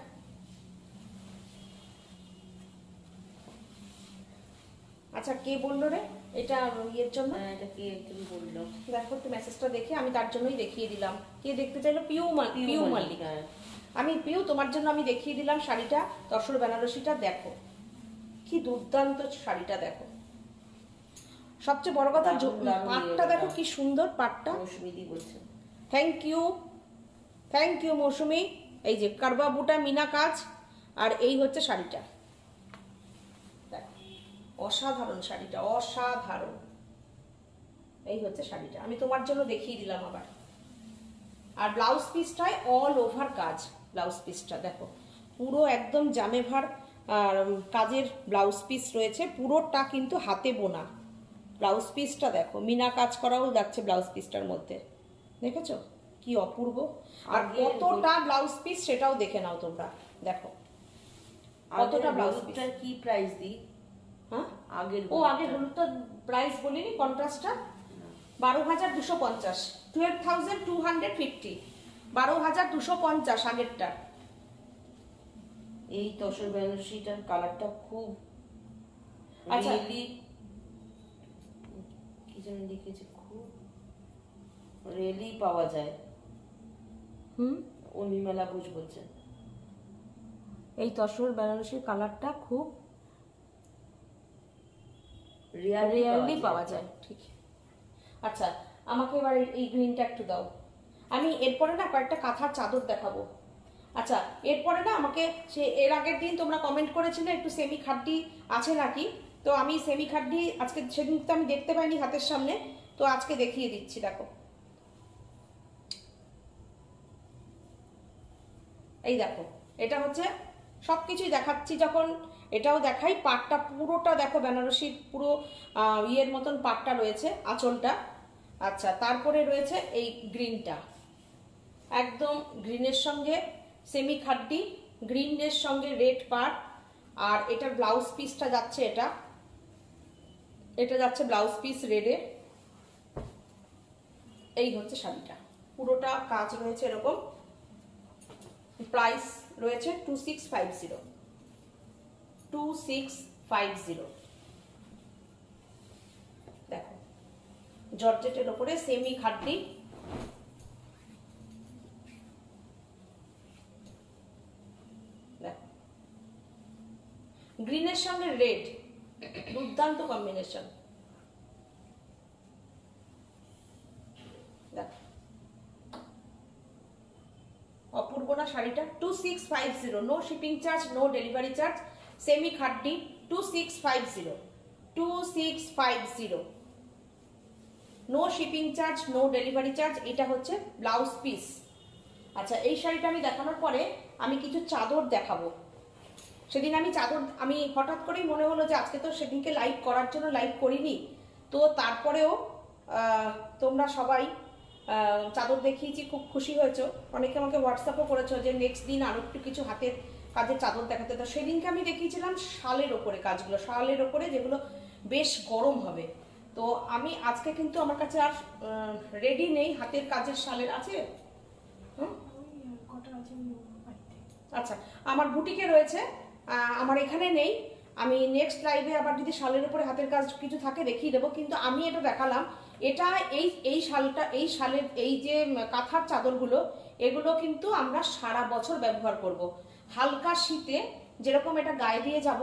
আচ্ছা কে বলল রে? এটা ইয়ের জন্য? হ্যাঁ, এটা কি একজন বলল। দেখো একটু মেসেজটা দেখে আমি তার জন্যই দেখিয়ে দিলাম। কে দেখতে চাইলো? পিউ মাল পিউ মাল্লিক। হ্যাঁ। আমি পিউ তোমার জন্য আমি দেখিয়ে দিলাম শাড়িটা। তসর বেনারসিটা দেখো। কি দুর্দান্ত শাড়িটা দেখো। সবচেয়ে বড় কথা পাটটা দেখো কি সুন্দর পাটটা। Thank you thank you Mousumi. এই যে কারবা বুটা মিনা কাজ আর এই হচ্ছে শাড়িটা। দেখো অসাধারণ শাড়িটা অসাধারণ। এই হচ্ছে শাড়িটা। আমি তোমার জন্য দেখিয়ে দিলাম আবার। আর ব্লাউজ পিসটায় অল ওভার কাজ ব্লাউজ পিসটা দেখো। পুরো একদম জামেভার আর, উম, কাজের ব্লাউজ পিস রয়েছে পুরোটা কিন্তু হাতে বোনা। ব্লাউজ পিসটা দেখো মিনা কাজ করাও যাচ্ছে ব্লাউজ পিসটার মধ্যে। দেখেছ? কি অপূর্ব। আর কতটা ব্লাউজ পিস সেটাও দেখে নাও তোমরা। দেখো। কতটা ব্লাউজ পিস হলুদটার কি প্রাইস দি? হ্যাঁ? আগের ও আগে হলুদটা। প্রাইস বলিনি কন্ট্রাস্টটা বারো হাজার দুশো পঞ্চাশ। Twelve thousand two hundred fifty বারো হাজার দুশো পঞ্চাশ আগেরটা এই তসর বেনারসিটার কালারটা খুব আচ্ছা। কি যেন লিখেছে খুব রিয়েলি পাওয়া যায়। হুম? উর্মিমালা বোস বলছে এই তসর বেনারসির কালারটা খুব রিয়ালি রিয়ালি পাওয়া যায়। ঠিক। আচ্ছা আমাকে এবার এই- এই গ্রিনটা একটু দাও। আমি এরপরে না কয়েকটা কাঁথার চাদর দেখাবো। আচ্ছা এরপরে না আমাকে সে, এর আগের দিন তোমরা কমেন্ট করেছিলে একটু সেমি খাড্ডি আছে নাকি? তো আমি সেমি খাড্ডি আজকে সেদিন তো আমি দেখতে পাইনি হাতের সামনে, তো আজকে দেখিয়ে দিচ্ছি, দেখো। এই দেখো, এটা হচ্ছে সব কিছুই দেখাচ্ছি যখন, এটাও দেখাই, পাটটা পুরোটা দেখো বেনারসির পুরো ইয়ের মতন পাটটা রয়েছে, আঁচলটা। আচ্ছা তারপরে রয়েছে এই গ্রিনটা একদম গ্রিনের সঙ্গে সেমি খাড্ডি গ্রিনের সঙ্গে রেড পার আর এটার ব্লাউজ পিসটা যাচ্ছে এটা। এটা যাচ্ছে ব্লাউজ পিস রেডে এই হচ্ছে শাড়িটা। পুরোটা কাজ রয়েছে এরকম। প্রাইস রয়েছে two six five zero two six five zero দেখো, জর্জেটের ওপরে সেমি খাড্ডি গ্রিনের সঙ্গে রেড, দুর্দান্ত কম্বিনেশন। অপূর্ব না শাড়িটা two six five zero no shipping charge no delivery charge semi খাটনি two six five zero two six five zero no shipping charge no delivery charge এটা হচ্ছে ব্লাউজ পিস আচ্ছা এই শাড়িটা আমি দেখানোর পরে আমি কিছু চাদর দেখাবো। সেদিন আমি চাদর আমি হঠাৎ করেই মনে হলো যে আজকে তো সেদিনকে লাইভ করার জন্য লাইভ করিনি। তো তারপরেও তোমরা সবাই চাদর দেখিয়েছি খুব খুশি হয়েছো। অনেকে আমাকে হোয়াটসঅ্যাপও করেছ যে নেক্সট দিন আরও একটু কিছু হাতের কাজের চাদর দেখাতে। তো সেদিনকে আমি দেখিয়েছিলাম শালের ওপরে কাজগুলো শালের ওপরে যেগুলো বেশ গরম হবে। তো আমি আজকে কিন্তু আমার কাছে আর রেডি নেই হাতের কাজের শালের আছে? আচ্ছা আমার বুটিকে রয়েছে আমার এখানে নেই। আমি নেক্সট লাইভে আবার যদি শালের উপরে হাতের কাজ কিছু থাকে দেখিয়ে দেবো, কিন্তু আমি এটা দেখালাম। এটা এই এই শালটা, এই শালের, এই যে কাঁথার চাদরগুলো, এগুলো কিন্তু আমরা সারা বছর ব্যবহার করব। হালকা শীতে যেরকম এটা গায়ে দিয়ে যাব,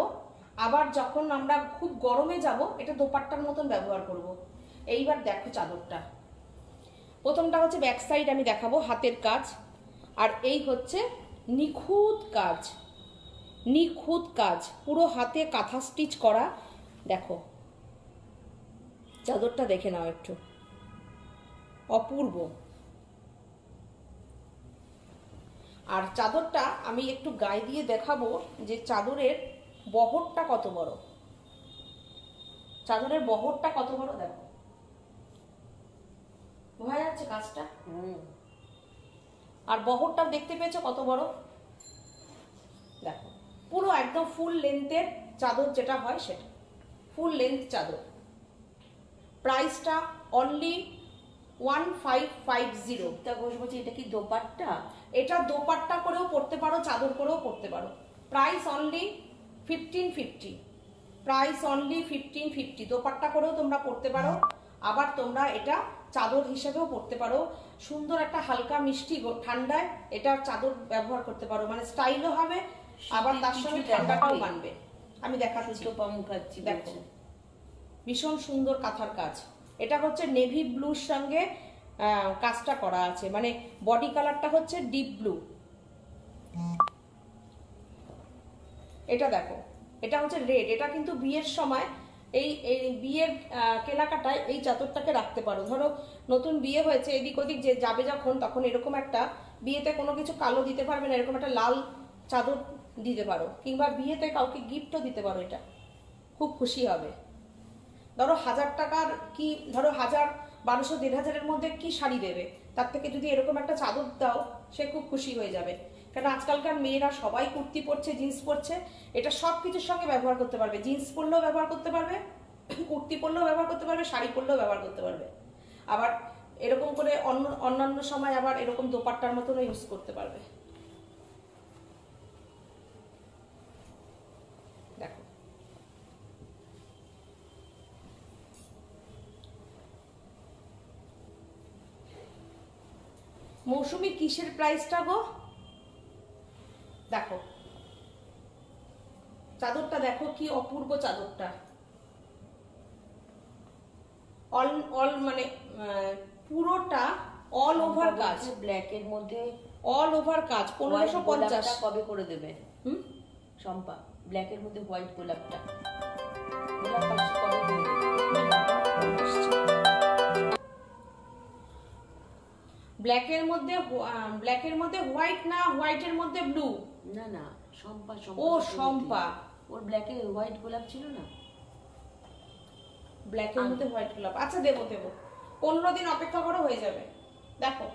আবার যখন আমরা খুব গরমে যাব, এটা দোপাট্টার মতন ব্যবহার করব। এইবার দেখো চাদরটা। প্রথমটা হচ্ছে ব্যাক সাইড আমি দেখাবো, হাতের কাজ। আর এই হচ্ছে নিখুঁত কাজ। নিখুঁত কাজ, পুরো হাতে কাঁথা স্টিচ করা, দেখো। চাদরটা দেখে নাও একটু। অপূর্ব। আর চাদরটা আমি একটু গায়ে দিয়ে দেখাবো যে চাদরের বহরটা কত বড়। চাদরের বহরটা কত বড় দেখো। বোঝা যাচ্ছে কাজটা? আর বহরটা দেখতে পেয়েছ কত বড়? পুরো একদম ফুল লেন্থের চাদর যেটা হয় সেটা। ফুল লেন্থ চাদর। প্রাইসটা only one five five zero তা ঘোষ বলছি এটা কি দোপাট্টা? এটা দোপাট্টা করেও পড়তে পারো চাদর করেও পড়তে পারো। Price only fifteen fifty price only fifteen fifty dupatta করেও তোমরা পড়তে পারো আবার তোমরা এটা চাদর হিসেবেও পড়তে পারো। সুন্দর একটা হালকা মিষ্টি ঠান্ডায় এটা চাদর ব্যবহার করতে পারো। মানে স্টাইলও হবে আবার তার সঙ্গে ঠান্ডাটাও মানবে। আমি দেখাচ্ছি। খাচ্ছি দেখো। ভীষণ সুন্দর কাঁথার কাজ। এটা হচ্ছে নেভি ব্লুর সঙ্গে কাজটা করা আছে। মানে বডি কালারটা হচ্ছে ডিপ ব্লু এটা দেখো। এটা হচ্ছে রেড এটা কিন্তু বিয়ের সময় এই এই বিয়ের কেনাকাটায় এই চাদরটাকে রাখতে পারো। ধরো নতুন বিয়ে হয়েছে এদিক ওদিক যে যাবে যখন তখন এরকম একটা বিয়েতে কোনো কিছু কালো দিতে পারবে না। এরকম একটা লাল চাদর দিতে পারো, কিংবা বিয়েতে কাউকে গিফটও দিতে পারো এটা। খুব খুশি হবে। ধরো হাজার টাকার কি, ধরো হাজার বারোশো দেড় হাজারের মধ্যে কি শাড়ি দেবে? তার থেকে যদি এরকম একটা চাদর দাও, সে খুব খুশি হয়ে যাবে। কারণ আজকালকার মেয়েরা সবাই কুর্তি পরছে জিন্স পরছে, এটা সব কিছুর সঙ্গে ব্যবহার করতে পারবে। জিন্স পরলেও ব্যবহার করতে পারবে, কুর্তি পরলেও ব্যবহার করতে পারবে, শাড়ি পরলেও ব্যবহার করতে পারবে। আবার এরকম করে অন্য, অন্যান্য সময় আবার এরকম দোপাট্টার মতনও ইউজ করতে পারবে দেখো মৌসুমি কিসের প্রাইসটা গো? দেখো। চাদরটা দেখো কি অপূর্ব চাদরটা। অল অল মানে পুরোটা অল ওভার কাজ। ব্ল্যাক এর মধ্যে। অল ওভার কাজ পনেরোশো পঞ্চাশ। কবে করে দেবে? হুম? শম্পা ব্ল্যাক এর মধ্যে হোয়াইট গোলাপটা। গোলাপ কবে করে ব্ল্যাকের মধ্যে ব্ল্যাকের মধ্যে হোয়াইট না হোয়াইটের মধ্যে ব্লু না না শম্পা ও শম্পা। ওর ব্ল্যাকে হোয়াইট গোলাপ ছিল না? ব্ল্যাকের মধ্যে হোয়াইট গোলাপ। আচ্ছা দেবো দেবো। পনেরো দিন অপেক্ষা করো হয়ে যাবে। দেখো।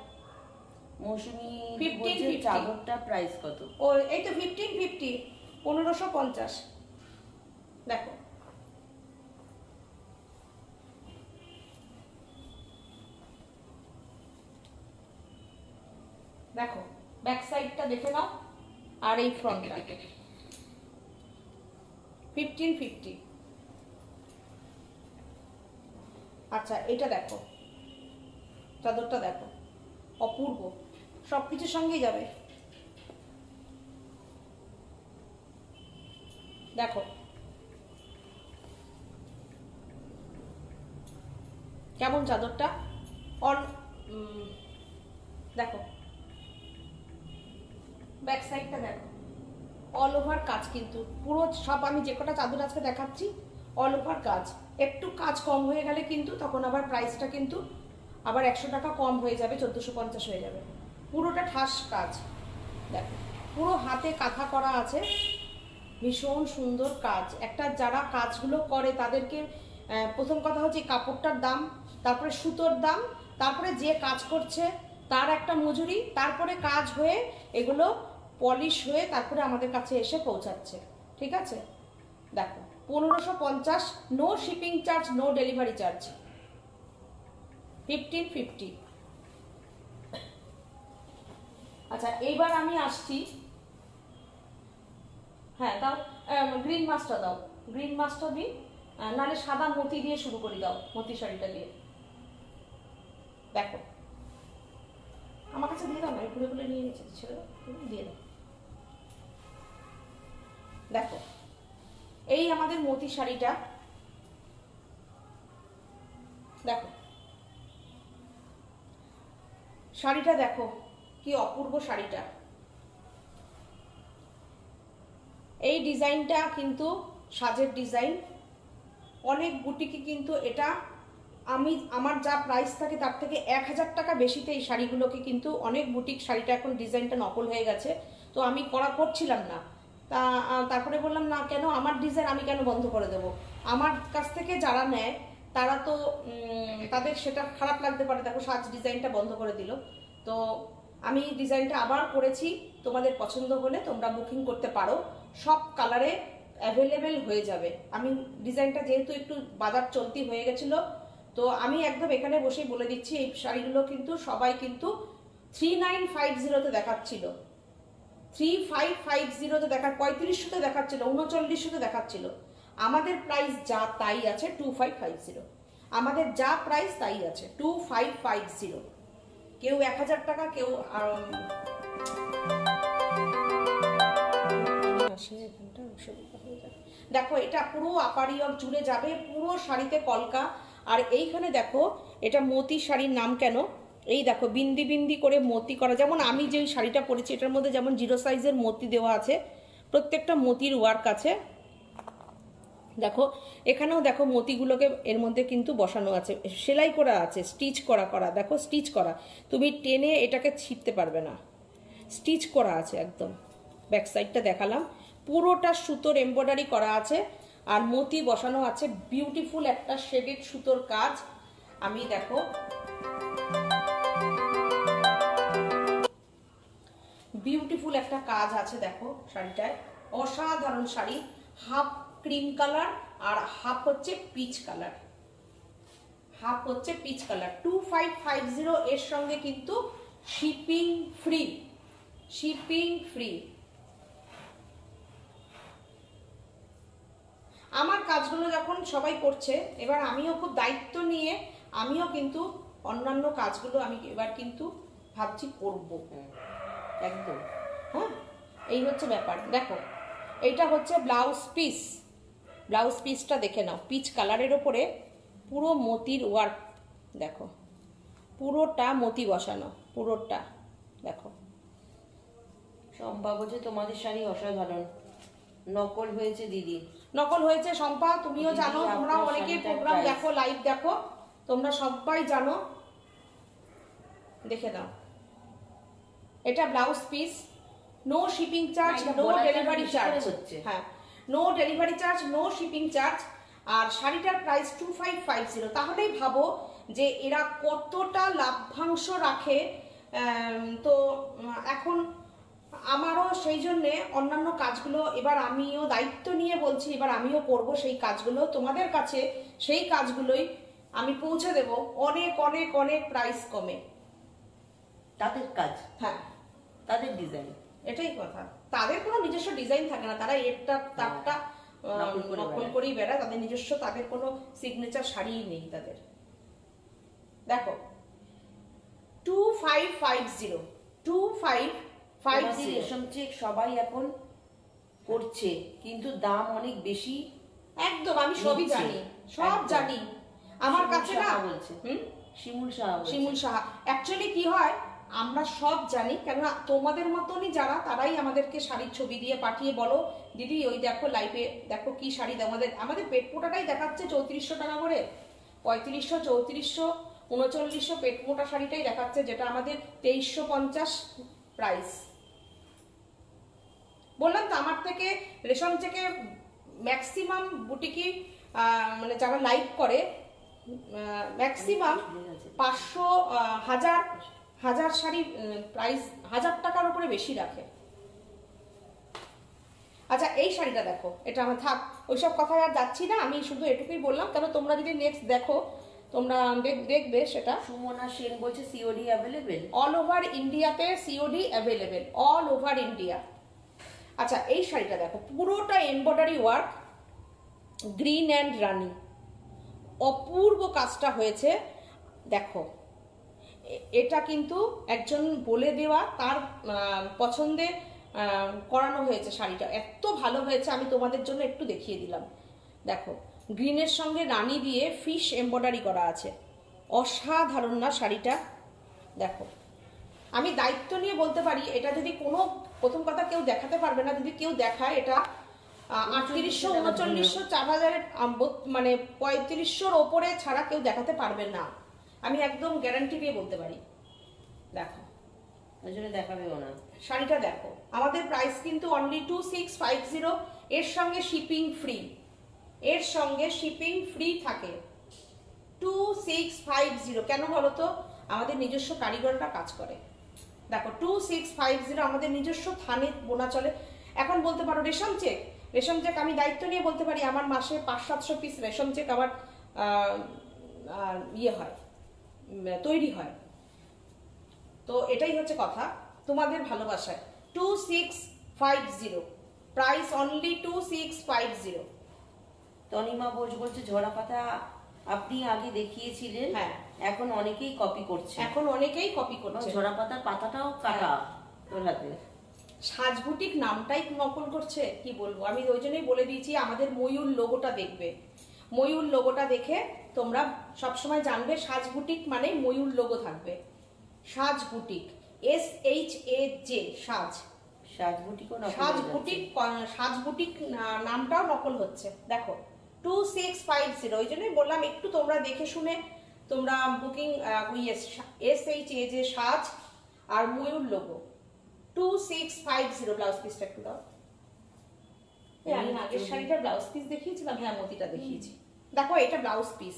মৌসুমি 15, বলছে 50 চাদরটা প্রাইস কত? ও এই তো ফিফটিন ফিফটি পনেরোশো পঞ্চাশ। দেখো। দেখো ব্যাক সাইডটা দেখে নাও আর এই ফ্রন্টটা ফিফটিন ফিফটি আচ্ছা এটা দেখো। চাদরটা দেখো। অপূর্ব। সব কিছুর সঙ্গেই যাবে। দেখো। কেমন চাদরটা? উম, দেখো। ব্যাক সাইডটা দেখো। অল ওভার কাজ কিন্তু। পুরো সব আমি যে কটা চাদর আজকে দেখাচ্ছি অল ওভার কাজ। একটু কাজ কম হয়ে গেলে কিন্তু তখন আবার প্রাইসটা কিন্তু আবার একশো টাকা কম হয়ে যাবে, চোদ্দোশো পঞ্চাশ হয়ে যাবে। পুরোটা ঠাস কাজ। দেখো, পুরো হাতে কাঁথা করা আছে। ভীষণ সুন্দর কাজ। একটা যারা কাজগুলো করে তাদেরকে প্রথম কথা হচ্ছে কাপড়টার দাম, তারপরে সুতোর দাম, তারপরে যে কাজ করছে তার একটা মজুরি, তারপরে কাজ হয়ে এগুলো পলিশ হয়ে তারপরে আমাদের কাছে এসে পৌঁছাচ্ছে। ঠিক আছে? দেখো, পনেরোশো পঞ্চাশ no shipping charge no delivery charge fifteen fifty আচ্ছা এইবার আমি আসছি। হ্যাঁ দাও গ্রিন মাছটা দাও। গ্রিন মাছটা দিই নাহলে সাদা মতি দিয়ে শুরু করি দাও, মতি শাড়িটা দিয়ে। দেখো। আমার কাছে দিয়ে দাও না খুলে খুলে নিয়ে নিচ্ছি, ছেড়ে দাও, দিয়ে দাও। দেখো, এই আমাদের মতি শাড়িটা দেখো শাড়িটা দেখো, কি অপূর্ব শাড়িটা। এই ডিজাইনটা কিন্তু সাজের ডিজাইন। অনেক বুটিকে কিন্তু এটা আমি, আমার যা প্রাইস থাকে তার থেকে এক হাজার টাকা বেশিতে এই শাড়িগুলোকে কিন্তু অনেক বুটিক শাড়িটা এখন ডিজাইনটা নকল হয়ে গেছে। তো আমি করা করছিলাম না। তা তারপরে বললাম, না, কেন? আমার ডিজাইন আমি কেন বন্ধ করে দেবো? আমার কাছ থেকে যারা নেয়, তারা তো তাদের সেটা খারাপ লাগতে পারে। দেখো, সাজ ডিজাইনটা বন্ধ করে দিল। তো আমি ডিজাইনটা আবার করেছি। তোমাদের পছন্দ হলে তোমরা বুকিং করতে পারো। সব কালারে অ্যাভেলেবেল হয়ে যাবে। আমি ডিজাইনটা যেহেতু একটু বাজার চলতি হয়ে গেছিল, তো আমি একদম এখানে বসেই বলে দিচ্ছি, এই শাড়িগুলো কিন্তু সবাই কিন্তু থ্রি নাইন ফাইভ জিরোতে দেখাচ্ছিল। থ্রি ফাইভ ফাইভ জিরোতে দেখা পঁয়ত্রিশশোতে দেখাচ্ছিল, উনচল্লিশশোতে দেখাচ্ছিল। আমাদের প্রাইস যা তাই আছে টু ফাইভ ফাইভ জিরো আমাদের যা প্রাইস তাই আছে টু ফাইভ ফাইভ জিরো কেউ এক হাজার টাকা, কেউ। দেখো, এটা পুরো আপারিয়ক জুড়ে যাবে, পুরো শাড়িতে কলকা। আর এইখানে দেখো, এটা মতি শাড়ির নাম কেন? এই দেখো, বিন্দি বিন্দি করে মতি করা। যেমন আমি যে শাড়িটা পরেছি, এটার মধ্যে যেমন জিরো সাইজের মতি দেওয়া আছে, প্রত্যেকটা মতির ওয়ার্ক আছে। দেখো, এখানেও দেখো মতিগুলোকে এর মধ্যে কিন্তু বসানো আছে। সেলাই করা আছে স্টিচ করা করা, দেখো স্টিচ করা। তুমি টেনে এটাকে ছিপতে পারবে না। স্টিচ করা আছে একদম। ব্যাক সাইডটা দেখালাম। পুরোটা সুতোর এমব্রয়ডারি করা আছে। আর মতি বসানো আছে। বিউটিফুল একটা শেডেড সুতোর কাজ। আমি দেখো বিউটিফুল একটা কাজ আছে, দেখো শাড়িটায়। অসাধারণ শাড়ি হাফ ক্রিম কালার আর হাফ হচ্ছে পিচ কালার হাফ হচ্ছে peach colour two five five zero এর সঙ্গে কিন্তু শিপিং ফ্রি শিপিং ফ্রি আমার কাজগুলো যখন সবাই করছে, এবার আমিও খুব দায়িত্ব নিয়ে আমিও কিন্তু অন্যান্য কাজগুলো আমি এবার কিন্তু ভাবছি করব। একদম। হ্যাঁ এই হচ্ছে ব্যাপার। দেখো এইটা হচ্ছে ব্লাউজ পিস ব্লাউজ পিসটা দেখে নাও। পিচ কালারের ওপরে পুরো মতির ওয়ার্ক দেখো পুরোটা মতি বসানো পুরোটা। দেখো। সম্ভব হচ্ছে তোমাদের শাড়ি অসাধারণ। নকল হয়েছে দিদি। নকল হয়েছে সম্পা তুমিও জানো তোমরা অনেকেই প্রোগ্রাম দেখো লাইভ দেখো। তোমরা সবাই জানো। দেখে নাও। এটা blouse piece no shipping charge no delivery charge হচ্ছে। হ্যাঁ no delivery charge no shipping charge আর শাড়িটার price two five five zero তাহলেই ভাবো যে এরা কতটা লাভ্যাংশ রাখে। তো এখন আমারও সেই জন্যে অন্যান্য কাজগুলো এবার আমিও দায়িত্ব নিয়ে বলছি এবার আমিও করব সেই কাজগুলো। তোমাদের কাছে সেই কাজগুলোই আমি পৌঁছে দেব। অনেক অনেক অনেক প্রাইস কমে। তাদের কাজ। হ্যাঁ। তাদের ডিজাইন এটাই কথা। তাদের কোনো নিজস্ব ডিজাইন থাকে না। তারা এরটা তারটা নকল করে নকল। করেই বেড়ায়। তাদের নিজস্ব তাদের কোনো সিগনেচার শাড়িই নেই তাদের। দেখো two five five zero two five five zero রেশম চেক সবাই এখন করছে কিন্তু দাম অনেক বেশি। একদম আমি সবই জানি। সব জানি। আমার কাছে না বলছে। হুম? শিমুল সাহা শিমুল সাহা অ্যাকচুয়ালি কি হয় আমরা সব জানি কেননা তোমাদের মতনই যারা তারাই আমাদেরকে শাড়ির ছবি দিয়ে পাঠিয়ে বলো দিদি ওই দেখো লাইভে দেখো কি শাড়ি আমাদের আমাদের পেট মোটাটাই দেখাচ্ছে চৌত্রিশশো টাকা করে। পঁয়ত্রিশশো চৌত্রিশশো উনচল্লিশশো পেট মোটা শাড়িটাই দেখাচ্ছে যেটা আমাদের তেইশশো পঞ্চাশ প্রাইস বললাম তো আমার থেকে রেশন থেকে ম্যাক্সিমাম বুটিকি মানে যারা লাইভ করে ম্যাক্সিমাম পাঁচশো হাজার হাজার শাড়ি প্রাইস হাজার টাকার উপরে বেশি রাখে। আচ্ছা এই শাড়িটা দেখো এটা আমার থাক ওইসব কথায় আর যাচ্ছি না আমি শুধু এটুকুই বললাম তবে তোমরা যদি নেক্সট দেখো তোমরা দেখ- দেখবে সেটা। সুমনা সেন বলছে সিওডি অ্যাভেলেবেল অল ওভার ইন্ডিয়াতে COD available all over India আচ্ছা এই শাড়িটা দেখো পুরোটা এমব্রয়ডারি ওয়ার্ক গ্রিন অ্যান্ড রানি অপূর্ব কাজটা হয়েছে দেখো এটা কিন্তু একজন বলে দেওয়া তার পছন্দে করানো হয়েছে শাড়িটা। এত ভালো হয়েছে আমি তোমাদের জন্য একটু দেখিয়ে দিলাম। দেখো গ্রিনের সঙ্গে রানি দিয়ে ফিশ এমব্রয়ডারি করা আছে। অসাধারণ না শাড়িটা? দেখো আমি দায়িত্ব নিয়ে বলতে পারি এটা যদি কোনো প্রথম কথা কেউ দেখাতে পারবে না যদি কেউ দেখায় এটা আটত্রিশশো উনচল্লিশশো চার হাজারের মানে পঁয়ত্রিশশোর ওপরে ছাড়া কেউ দেখাতে পারবে না। আমি একদম গ্যারান্টি দিয়ে বলতে পারি। দেখো। ওই জন্য দেখাবেও না। শাড়িটা দেখো। আমাদের প্রাইস কিন্তু only two six five zero এর সঙ্গে শিপিং ফ্রি এর সঙ্গে শিপিং ফ্রি থাকে। টু সিক্স ফাইভ জিরো কেন বলো তো আমাদের নিজস্ব কারিগররা কাজ করে। দেখো টু সিক্স ফাইভ জিরো আমাদের নিজস্ব থানে বোনা চলে। এখন বলতে পারো রেশম চেক রেশম চেক আমি দায়িত্ব নিয়ে বলতে পারি আমার মাসে পাঁচ সাতশো পিস রেশম চেক আমার আহ, ইয়ে হয়। তৈরি হয়। তো এটাই হচ্ছে কথা। তোমাদের ভালোবাসায়। Two six five zero price only two six five zero Tanima Bose বলছে ঝরা পাতা আপনি আগে দেখিয়েছিলেন। হ্যাঁ। এখন অনেকেই কপি করছে। এখন অনেকেই কপি করছে। ঝরা পাতার পাতাটাও কাটা তোর হাতে। সাজবুটিক নামটাই নকল করছে কি বলব? আমি ওই জন্যই বলে দিয়েছি আমাদের ময়ূর লোগোটা দেখবে। ময়ূর লোগোটা দেখে তোমরা সবসময় জানবে সাজ বুটিক মানে ময়ূর লোগো থাকবে। Saaj boutique S H A J Saaj. সাজবুটিকও নকল সাজ বুটিক সাজ বুটিক নামটাও নকল হচ্ছে। দেখো টু সিক্স ফাইভ জিরো ওই জন্যই বললাম একটু তোমরা দেখে শুনে তোমরা বুকিং এস এইচ এ যে সাজ আর ময়ূর logo. Two six five zero blouse পিসটা একটু দাও। এই আমি আগের শাড়িটার ব্লাউজ পিস দেখিয়েছিলাম হ্যাঁ মতিটা দেখিয়েছি। দেখো এটা ব্লাউজ পিস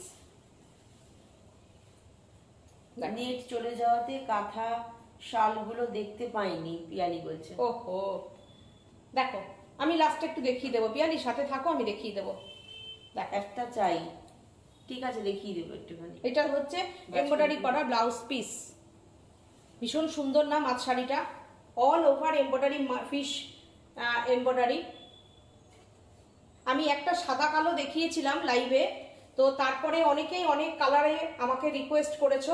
নেট চলে যাওয়াতে কাঁথা শালগুলো দেখতে পাইনি পিয়ালি বলছে। ওহো। দেখো আমি লাস্টে একটু দেখিয়ে দেবো। পিয়ালি সাথে থাকো আমি দেখিয়ে দেবো। দেখো। একটা চাই। ঠিক আছে দেখিয়ে দেবো একটুখানি। এটা হচ্ছে এমব্রয়ডারি করা ব্লাউজ পিস ভীষণ সুন্দর না মাছ শাড়িটা? All over embroidery fish embroidery আমি একটা সাদা কালো দেখিয়েছিলাম লাইভে তো তারপরে অনেকেই অনেক কালারে আমাকে রিকোয়েস্ট করেছ।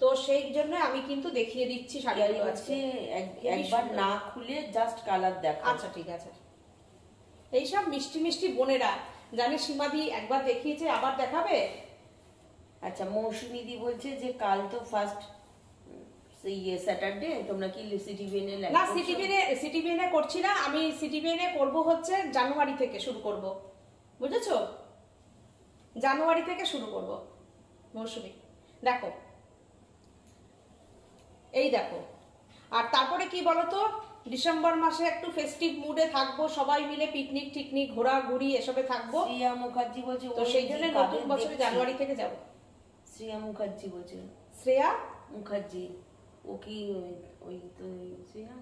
তো সেই জন্য আমি কিন্তু দেখিয়ে দিচ্ছি শাড়িগুলো হচ্ছে আজকে একবার না খুলে জাস্ট কালার দেখা। আচ্ছা ঠিক আছে। এইসব মিষ্টি মিষ্টি বোনেরা জানে সীমাদি একবার দেখিয়েছে আবার দেখাবে? আচ্ছা মৌসুমি দি বলছে যে কাল তো ফার্স্ট ইয়ে স্যাটারডে তোমরা কি সিটি বিএনএ না সিটিভিনে সিটিভিনে করছি না। আমি করব হচ্ছে জানুয়ারি থেকে শুরু করব। বুঝেছ? জানুয়ারি থেকে শুরু করব। মৌসুমি দেখো। এই দেখো। আর তারপরে কি বলতো? ডিসেম্বর মাসে একটু ফেস্টিভ মুডে থাকব সবাই মিলে পিকনিক টিকনিক ঘোরাঘুরি এসবে থাকব। শ্রিয়া মুখার্জি বলছে তো সেই জন্য নতুন বছরে জানুয়ারি থেকে যাব। শ্রিয়া মুখার্জি বলছে। শ্রেয়া? মুখার্জি। ও কি ওই ওই তো ওই শ্রেয়া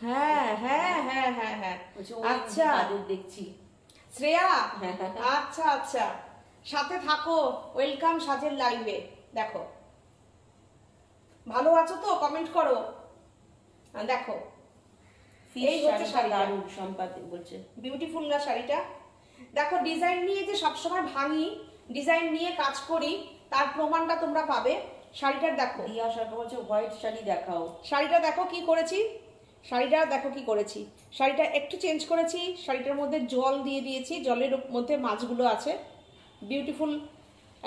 হ্যাঁ হ্যাঁ হ্যাঁ হ্যাঁ হ্যাঁ। আচ্ছা। দেখছি। শ্রেয়া হ্যাঁ, হ্যাঁ। আচ্ছা আচ্ছা। সাথে থাকো। ওয়েলকাম সাজের লাইভে। দেখো। ভালো আছো তো? কমেন্ট করো। দেখো। এই হচ্ছে শাড়িটা শাড়িটা। বলছে। বিউটিফুল না শাড়িটা। দেখো ডিজাইন নিয়ে যে সবসময় ভাঙি ডিজাইন নিয়ে কাজ করি তার প্রমাণটা তোমরা পাবে। শাড়িটার দেখো। দিয়া সরকার বলছে হোয়াইট শাড়ি দেখাও। শাড়িটা দেখো কি করেছি? শাড়িটা দেখো কি করেছি? শাড়িটা একটু চেঞ্জ করেছি শাড়িটার মধ্যে জল দিয়ে দিয়েছি জলের মধ্যে মাছগুলো আছে। বিউটিফুল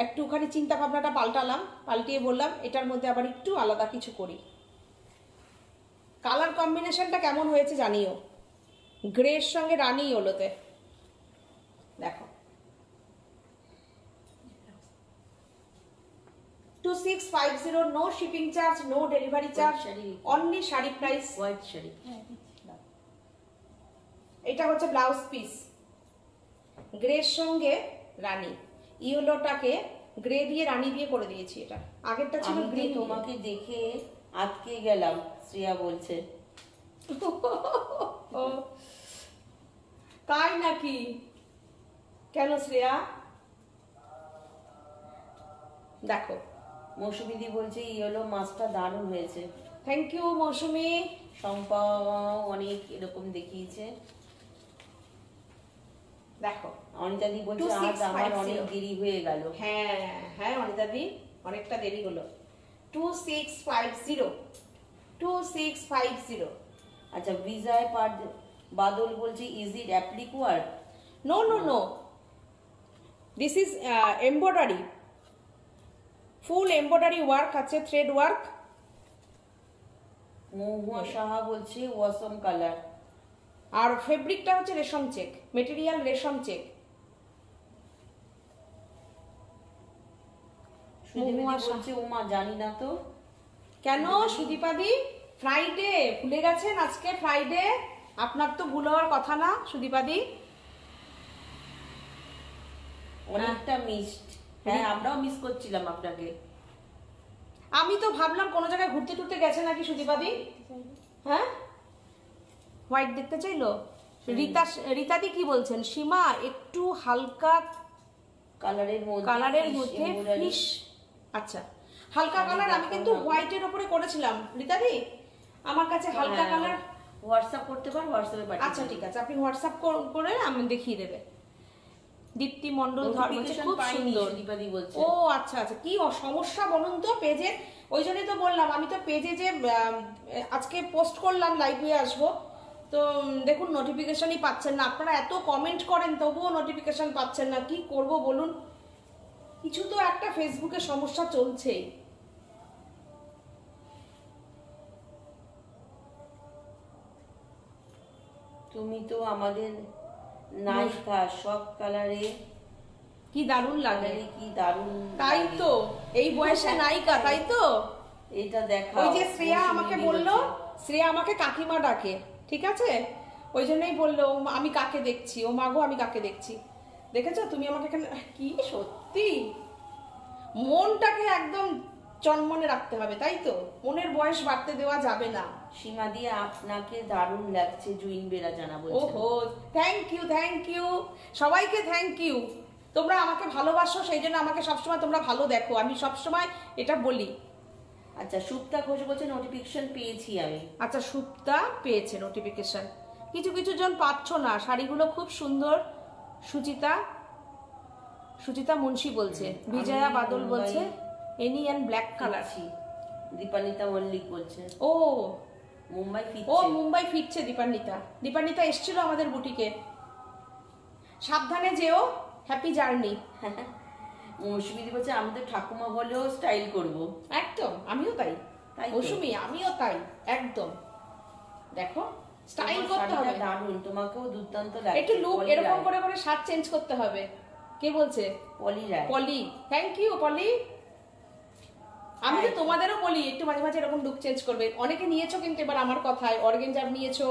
একটুখানি চিন্তা ভাবনাটা পাল্টালাম পাল্টিয়ে বললাম এটার মধ্যে আবার একটু আলাদা কিছু করি। কালার কম্বিনেশনটা কেমন হয়েছে জানিও? গ্রের সঙ্গে রানি হলোতে দেখো। Two six five zero no shipping charge no delivery charge. Only sari price white sari এটা হচ্ছে ব্লাউজ পিস গ্রের সঙ্গে রানী। ইয়েলোটাকে গ্রে দিয়ে রানী দিয়ে করে দিয়েছি এটা। আগেরটা ছিল গ্রিন তোমাকে দেখে আটকে গেলাম শ্রেয়া বলছে। তাই নাকি? কেন শ্রেয়া? দেখো মৌসুমিদি বলছে ইয়েলো মাছটা দারুণ হয়েছে। Thank you Mousumi. শম্পা অনেক এরকম দেখিয়েছে। দেখো অনিতাদি বলছে আজ আমার অনেক দেরি হয়ে গেল। হ্যাঁ হ্যাঁ অনিতাদি অনেকটা দেরি হলো। Two six five zero two six five zero আচ্ছা বিজয় পার বাদল বলছে is it applique work No, no, no. This is uh, embroidery. Full embroidery work আছে থ্রেড ওয়ার্ক? মহুয়া সাহা বলছে ওয়াসম কালার। আর ফেব্রিকটা হচ্ছে রেশম চেক মেটেরিয়াল রেশম চেক। বলছে ওমা জানি না তো। কেন সুদীপাদি ফ্রাইডে ভুলে গেছেন আজকে ফ্রাইডে আপনার তো ভুল হওয়ার কথা না সুদীপাদি অনেকটা মিসড হ্যাঁ আমরাও মিস করছিলাম আপনাকে। আমি তো ভাবলাম কোনো জায়গায় ঘুরতে টুরতে গেছে নাকি সুদীপাদি? হ্যাঁ? হোয়াইট দেখতে চাইলো? রীতা রীতাদি কি বলছেন? সীমা একটু হালকা কালারের মধ্যে কালারের মধ্যে। ফিশ আচ্ছা হালকা কালার আমি কিন্তু হোয়াইটের উপরে করেছিলাম। রীতাদি আমার কাছে হালকা হ্যাঁ, কালার হোয়াটসঅ্যাপ করতে পার হোয়াটসঅ্যাপে আচ্ছা ঠিক আছে। আপনি হোয়াটসঅ্যাপ করে আমি দেখিয়ে দেবে। দীপ্তি মন্ডল খুব সুন্দর। ও আচ্ছা আচ্ছা কি সমস্যা বলুন তো পেজে? ওই জন্যই তো বললাম আমি তো পেজে যে আজকে পোস্ট করলাম লাইভে আসব। তো দেখুন নোটিফিকেশনই পাচ্ছেন না। আপনারা এত কমেন্ট করেন তবুও নোটিফিকেশন পাচ্ছেন না। কি করব বলুন? কিছু তো একটা ফেসবুকে সমস্যা চলছেই। তুমি তো আমাদের নায়িকা সব কালারে কি দারুণ লাগে। কি দারুণ তাই তো এই বয়সে নায়িকা তাই তো। এটা দেখা ওই যে শ্রেয়া আমাকে বলল শ্রেয়া আমাকে কাকিমা ডাকে ঠিক আছে? ওই জন্যই বলল আমি কাকে দেখছি? ও মাগো আমি কাকে দেখছি? দেখেছ? তুমি আমাকে এখানে কি সত্যি? মনটাকে একদম চনমনে রাখতে হবে তাই তো? মনের বয়স বাড়তে দেওয়া যাবে না। সীমা দিয়ে আপনাকে দারুণ লাগছে জুইন বেরা জানা বলছে ওহো থ্যাংক ইউ থ্যাংক ইউ সবাইকে থ্যাংক ইউ তোমরা আমাকে ভালোবাসো সেই জন্য আমাকে সবসময় তোমরা ভালো দেখো। আমি সবসময় এটা বলি। আচ্ছা সুপ্তা ঘোষ বলছে নোটিফিকেশন পেয়েছি আমি। আচ্ছা সুপ্তা পেয়েছে নোটিফিকেশন কিছু কিছু জন পাচ্ছ না। শাড়িগুলো খুব সুন্দর। সুচিতা সুচিতা মুন্সি বলছে। বিজয়া বাদল বলছে any and black colour Dipanita Mallick বলছে। ও মুম্বাই ও মুম্বাই ফিরছে দীপান্বিতা। দীপান্বিতা এসছিল আমাদের বুটিকে। সাবধানে যেও হ্যাপি জার্নি মৌসুমিদি বলছে আমি তো ঠাকুমা স্টাইল করব। একদম আমিও তাই। তাই মৌসুমি আমিও তাই একদম। দেখো স্টাইল করতে হবে। দারুণ তোমাকেও দুর্দান্ত লাগছে একটু লুক এরকম করে করে শার্ট চেঞ্জ করতে হবে। কে বলছে? পলি রায়। পলি। Thank you Poly. আমি তো তোমাদেরও বলি একটু মাঝে মাঝে এরকম লুক চেঞ্জ করবে। অনেকে নিয়েছো কিন্তু এবার আমার কথায় অর্গেঞ্জার নিয়েছো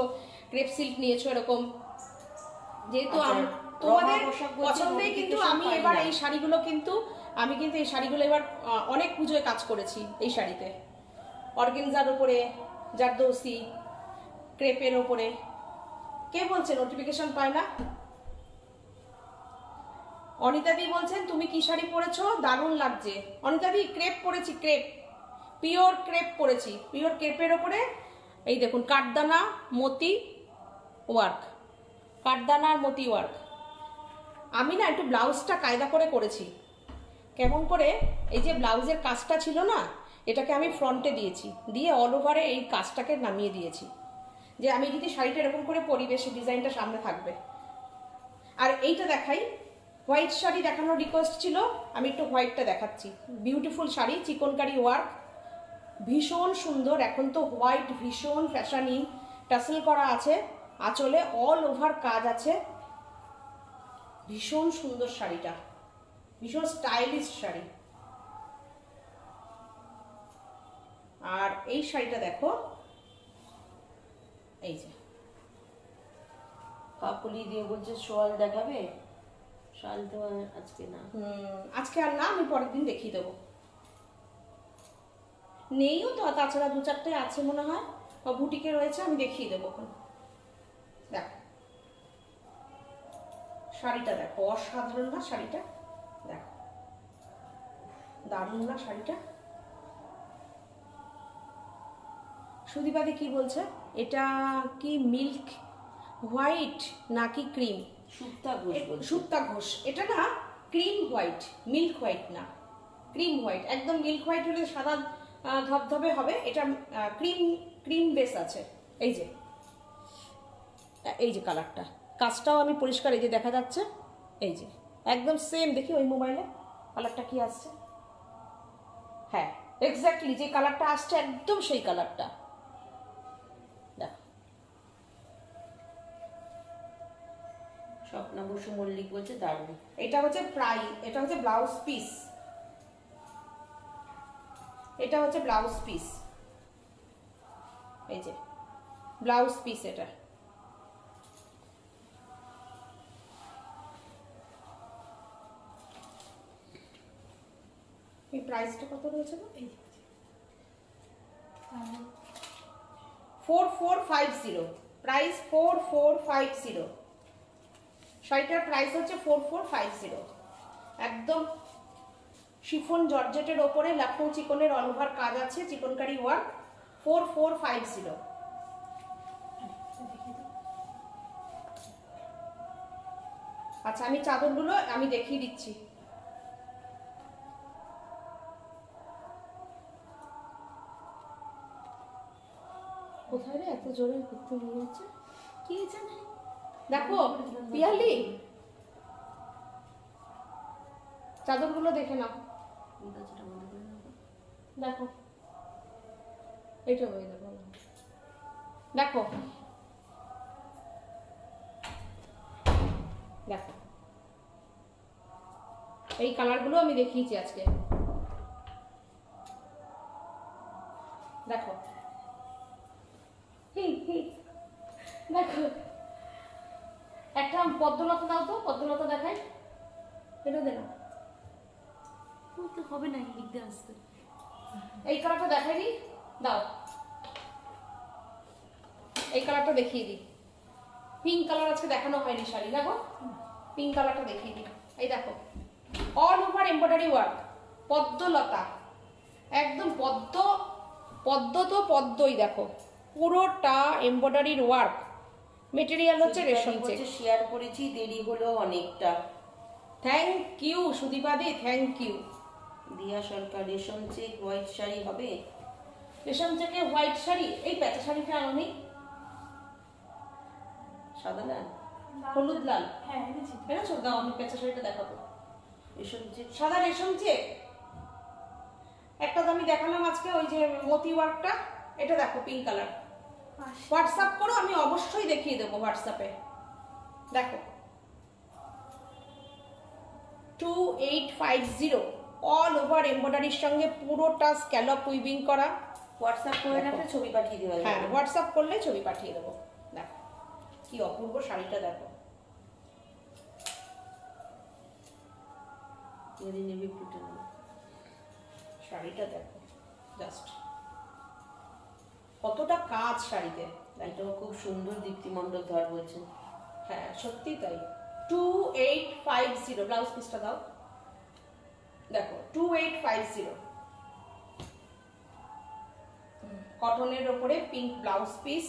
ক্রেপ সিল্ক নিয়েছো এরকম। যেহেতু আচ্ছা, তোমাদের পছন্দেই কিন্তু আমি এবার এই শাড়িগুলো কিন্তু আমি কিন্তু এই শাড়িগুলো এবার অনেক পুজোয় কাজ করেছি এই শাড়িতে। অর্গেঞ্জার উপরে জারদৌসি ক্রেপের ওপরে কে বলছে নোটিফিকেশন পায় না? অনিতাদি বলছেন, তুমি কি শাড়ি পরেছো? দারুণ লাগছে। অনিতাদি ক্রেপ পরেছি, ক্রেপ। পিওর ক্রেপ পরেছি। পিওর ক্রেপের ওপরে, এই দেখুন, কাঠদানা, মতি, ওয়ার্ক। কাঠদানা আর মতি, ওয়ার্ক। আমি না একটু ব্লাউজটা কায়দা করে করেছি। কেমন করে? এই যে ব্লাউজের কাজটা ছিল না, এটাকে আমি ফ্রন্টে দিয়েছি। দিয়ে অল ওভারে এই কাজটাকে নামিয়ে দিয়েছি। যে আমি যদি শাড়িটা এরকম করে পরিবেশে, ডিজাইনটা সামনে থাকবে। আর এইটা দেখাই হোয়াইট শাড়ি দেখানোর রিকোয়েস্ট ছিল, আমি একটু হোয়াইটটা দেখাচ্ছি। বিউটিফুল শাড়ি, চিকনকারি ওয়ার্ক ভীষণ সুন্দর, এখন তো হোয়াইট ভীষণ ফ্যাশানি টাসেল করা আছে। আঁচলে অল ওভার কাজ আছে। ভীষণ সুন্দর শাড়িটা, ভীষণ স্টাইলিশ শাড়ি। আর এই শাড়িটা দেখো, এই যে। কাকুলি দিয়ে বলছে সোয়াল দেখাবে? শাল আজকে না। আজকে আর না, আমি পরের দিন দেখিয়ে দেবো। নেইও তো, তাছাড়া দু চারটে আছে মনে হয়। বা বুটিকে রয়েছে, আমি দেখিয়ে দেবো এখন। দেখো। শাড়িটা দেখো, অসাধারণ না শাড়িটা? দেখো। দারুণ না শাড়িটা? সুদীপাদি কি বলছে? এটা কি মিল্ক হোয়াইট নাকি ক্রিম সুপ্তা ঘোষ এটা না ক্রিম হোয়াইট মিল্ক হোয়াইট না। ক্রিম হোয়াইট একদম মিল্ক হোয়াইট হলে সাদা ধবধবে হবে। এটা ক্রিম ক্রিম বেস আছে। এই যে। এই যে কালারটা। কাজটাও আমি পরিষ্কার এই যে দেখা যাচ্ছে। এই যে। একদম সেম দেখি ওই মোবাইলে কালারটা কি আসছে? হ্যাঁ এক্স্যাক্টলি যে কালারটা আসছে একদম সেই কালারটা। স্বপ্না বসু মল্লিক বলছে দারুণ। এটা হচ্ছে প্রাই এটা হচ্ছে ব্লাউজ পিস। এটা হচ্ছে ব্লাউজ পিস। এই যে ব্লাউজ পিস এটা। এই প্রাইসটা কত রয়েছে? Four four five zero. Price four four five zero. শাড়িটার প্রাইস হচ্ছে ফোর ফোর ফাইভ জিরো একদম শিফন জর্জেটের ওপরে লখনৌ চিকনের অলওভার কাজ আছে, chikankari work four four five zero আচ্ছা আমি চাদরগুলো আমি দেখিয়ে দিচ্ছি। কোথায় রে এত জোরে ঘুরতে নিয়ে যাচ্ছে? কি জানে? দেখো, পিয়ালি। চাদরগুলো দেখে নাও। দেখো। এইটা বই দেখো দেখো। দেখো। এই কালারগুলো আমি দেখিয়েছি আজকে। দেখো। দেখো। একটা পদ্মলতা দাও তো পদ্মলতা দেখাই। এটা দে না। বলতে হবে না লিখতে আসতে। এই কালারটা দেখাই দি দাও। এই কালারটা দেখিয়ে দিই। পিঙ্ক কালার আজকে দেখানো হয়নি শাড়ি। দেখো। পিঙ্ক কালারটা দেখিয়ে দিই। এই দেখো। অল ওভার এমব্রয়ডারি ওয়ার্ক পদ্মলতা। একদম পদ্ম পদ্ম তো পদ্মই দেখো। পুরোটা এমব্রয়ডারির ওয়ার্ক মেটেরিয়াল হচ্ছে রেশম চেক শেয়ার করেছি দেরি হলো অনেকটা। থ্যাংক ইউ সুদীপাদি থ্যাংক ইউ দিয়া সরকার রেশম চেক হোয়াইট শাড়ি হবে? রেশম চেকে হোয়াইট শাড়ি এই প্যাচা শাড়িটা আনি সাদা লাল। হলুদ লাল? হ্যাঁ এনেছি। এনেছো? দাও আমি পেঁচা শাড়িটা দেখাবো। রেশম চেক সাদা রেশম চেক একটা তো আমি দেখালাম আজকে ওই যে মতি ওয়ার্কটা এটা দেখো পিঙ্ক কালার হোয়াটসঅ্যাপ করো আমি অবশ্যই দেখিয়ে দেবো হোয়াটসঅ্যাপে। দেখো। Two eight five zero all over এমব্রয়ডারির সঙ্গে পুরোটা স্ক্যালপ উইভিং করা। হোয়াটসঅ্যাপ করে রাখলে ছবি পাঠিয়ে দেওয়া হ্যাঁ হোয়াটসঅ্যাপ করলে ছবি পাঠিয়ে দেবো। দেখো। কি অপূর্ব শাড়িটা দেখো। শাড়িটা দেখো জাস্ট কতটা কাজ শাড়িতে? এটাও খুব সুন্দর দীপ্তিমণ্ডল ধর বলছেন হ্যাঁ সত্যি তাই। Two eight five zero blouse পিসটা দাও। দেখো টু এইট ফাইভ জিরো কটনের ওপরে পিঙ্ক ব্লাউজ পিস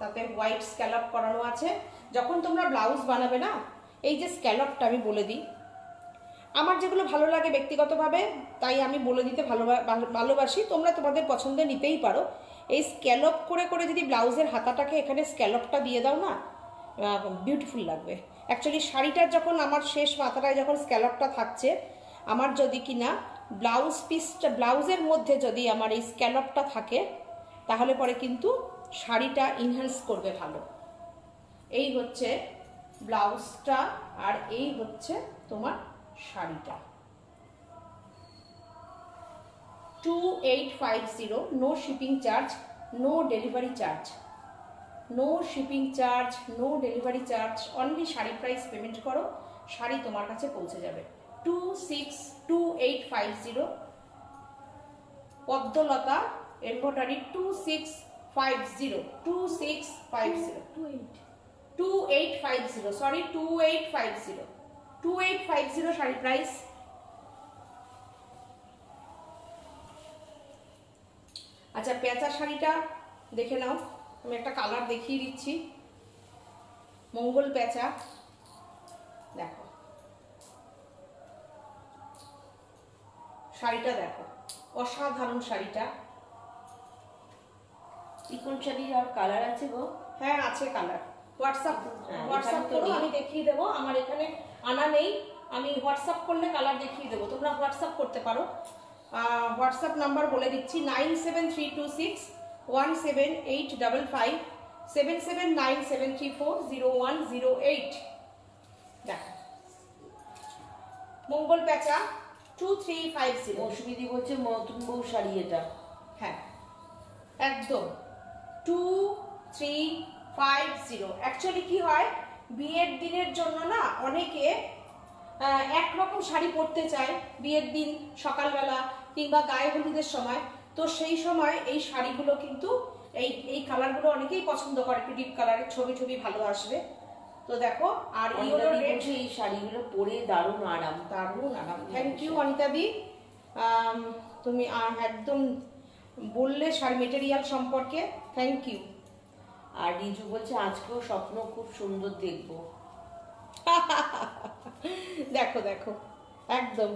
তাতে হোয়াইট স্ক্যালপ করানো আছে। যখন তোমরা ব্লাউজ বানাবে না, এই যে স্ক্যালপটা আমি বলে দিই। আমার যেগুলো ভালো লাগে ব্যক্তিগতভাবে, তাই আমি বলে দিতে ভালো ভালোবাসি। তোমরা তোমাদের পছন্দে নিতেই পারো। এই স্ক্যালপ করে করে যদি ব্লাউজের হাতাটাকে এখানে স্ক্যালপটা দিয়ে দাও না বিউটিফুল লাগবে। অ্যাকচুয়ালি শাড়িটার যখন আমার শেষ মাথাটায় যখন স্ক্যালপটা থাকছে, আমার যদি কিনা ব্লাউজ পিসটা ব্লাউজের মধ্যে যদি আমার এই স্ক্যালপটা থাকে, তাহলে পরে কিন্তু শাড়িটা ইনহ্যান্স করবে ভালো। এই হচ্ছে ব্লাউজটা আর এই হচ্ছে তোমার শাড়িটা। Two eight five zero no shipping charge no delivery charge no shipping charge no delivery charge only sari price payment করো, শাড়ি তোমার কাছে পৌঁছে যাবে। Two six two eight five zero পদ্মলতা embroidery two six five zero two six five zero two eight two eight five zero sorry two eight five zero two eight five zero sari price আচ্ছা পেঁচা শাড়িটা দেখে নাও। আমি একটা colour দেখিয়ে দিচ্ছি। মঙ্গল পেঁচা। দেখো। শাড়িটা দেখো। অসাধারণ শাড়িটা। চিকন শাড়ির আর কালার আছে গো? হ্যাঁ আছে কালার হোয়াটসঅ্যাপ হ্যাঁ, হোয়াটসঅ্যাপ করো আমি দেখিয়ে দেবো। আমার এখানে আনা নেই। আমি হোয়াটসঅ্যাপ করলে কালার দেখিয়ে দেবো। তোমরা হোয়াটসঅ্যাপ করতে পারো। হোয়াটসঅ্যাপ নাম্বার বলে দিচ্ছি nine seven three two six one seven eight double five seven seven nine seven three four zero one zero eight দেখো। মঙ্গল প্যাচা টু থ্রি ফাইভ জিরো দি বলছে নতুন বউ শাড়ি এটা। হ্যাঁ। একদম। Two three five zero actually কী হয় বিয়ের দিনের জন্য না অনেকে একরকম শাড়ি পরতে চায় বিয়ের দিন সকালবেলা। কিংবা গায়ে হলুদের সময় তো সেই সময় এই শাড়িগুলো কিন্তু এই এই কালারগুলো অনেকেই পছন্দ করে একটু ডিপ কালারের ছবি ছবি ভালো আসবে। তো দেখো আর এই শাড়িগুলো পরে দারুণ আরাম। দারুণ আরাম। থ্যাংক ইউ অনিতাদি তুমি একদম বললে শাড়ি মেটেরিয়াল সম্পর্কে। থ্যাংক ইউ আর রিজু বলছে আজকেও স্বপ্ন খুব সুন্দর দেখব। দেখো দেখো। একদম।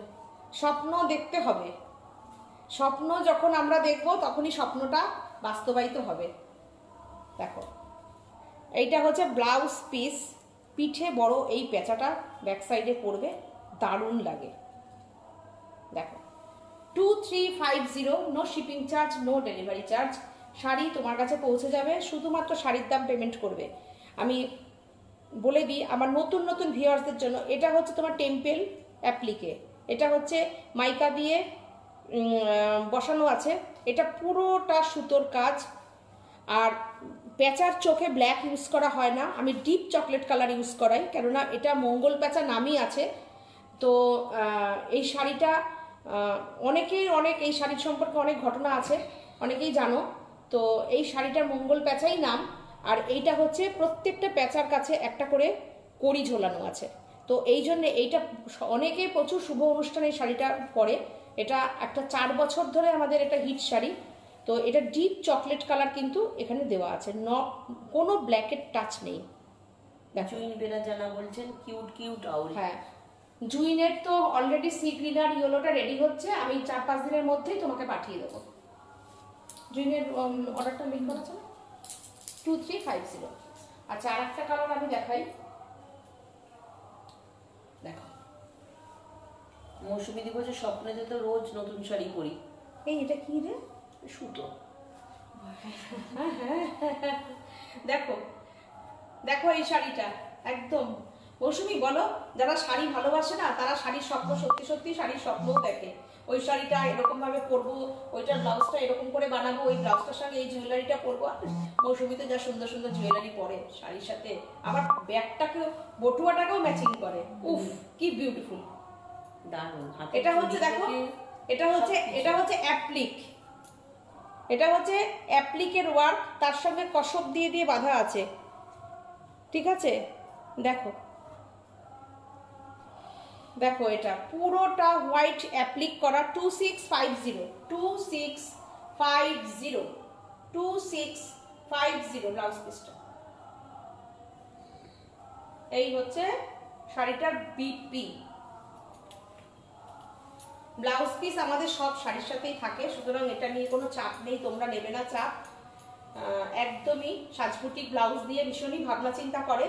স্বপ্ন দেখতে হবে। স্বপ্ন যখন আমরা দেখব, তখনই স্বপ্নটা বাস্তবায়িত হবে। দেখো, এইটা হচ্ছে ব্লাউজ পিস। পিঠে বড় এই পেঁচাটা ব্যাক সাইডে পড়বে, দারুণ লাগে। দেখো two three five zero no shipping charge no delivery charge sari তোমার কাছে পৌঁছে যাবে, শুধুমাত্র শাড়ির দাম পেমেন্ট করবে। আমি বলে দিই, আমার নতুন নতুন ভিউয়ার্সদের জন্য, এটা হচ্ছে তোমার টেম্পেল অ্যাপ্লিকে এটা হচ্ছে মাইকা দিয়ে বসানো আছে। এটা পুরোটা সুতোর কাজ। আর পেঁচার চোখে ব্ল্যাক ইউজ করা হয় না। আমি ডিপ চকলেট কালার ইউজ করাই, কেননা এটা মঙ্গল পেঁচা নামই আছে। তো এই শাড়িটা অনেকেই অনেক, এই শাড়ির সম্পর্কে অনেক ঘটনা আছে, অনেকেই জানো। তো, এই শাড়িটার মঙ্গল পেঁচাই নাম। আর এইটা হচ্ছে প্রত্যেকটা পেঁচার কাছে একটা করে কড়ি ঝোলানো আছে। তো, এই জন্য এইটা অনেকেই প্রচুর শুভ অনুষ্ঠানে এই শাড়িটা পরে। এটা একটা চার বছর ধরে আমাদের এটা হিট শাড়ি। তো এটা ডিপ চকলেট কালার কিন্তু এখানে দেওয়া আছে। ন কোনো ব্ল্যাকের টাচ নেই। চুইন বেনা জানা বলছেন কিউট কিউট আউল হ্যাঁ। জুইনের তো অলরেডি সি গ্রিন আর ইয়েলোটা রেডি হচ্ছে। আমি চার পাঁচ দিনের মধ্যেই তোমাকে পাঠিয়ে দেবো। জুইনের অর্ডারটা লিঙ্ক করা আছে টু থ্রি ফাইভ জিরো আচ্ছা আর একটা কালার আমি দেখাই। মৌসুমি দি বলছে স্বপ্নেতে তো রোজ নতুন শাড়ি পরি। এই এটা কি রে? সুতো। দেখো দেখো এই শাড়িটা একদম। মৌসুমি বলো যারা শাড়ি ভালোবাসে না তারা শাড়ির স্বপ্ন সত্যি সত্যি শাড়ির স্বপ্নও দেখে। ওই শাড়িটা এরকম ভাবে পরবো ওইটার ব্লাউজটা এরকম করে বানাবো ওই ব্লাউজটার সঙ্গে এই জুয়েলারিটা পরবো। আর মৌসুমিতে যা সুন্দর সুন্দর জুয়েলারি পরে শাড়ির সাথে। আবার ব্যাগটাকেও বটুয়াটাকেও ম্যাচিং করে। উফ কি বিউটিফুল এটা হচ্ছে দেখো এটা হচ্ছে এটা হচ্ছে অ্যাপ্লিক এটা হচ্ছে অ্যাপ্লিকের ওয়ার্ক তার সঙ্গে কসব দিয়ে দিয়ে বাঁধা আছে। ঠিক আছে? দেখো। দেখো এটা পুরোটা হোয়াইট অ্যাপ্লিক করা two six five zero two six five zero two six five zero blouse পিসটা এই হচ্ছে শাড়িটার বিপি ব্লাউজ পিস আমাদের সব শাড়ির সাথেই থাকে, সুতরাং এটা নিয়ে কোনো চাপ নেই, তোমরা নেবে না চাপ। একদমই সাজপুটিক ব্লাউজ দিয়ে ভীষণই ভাবনা চিন্তা করে।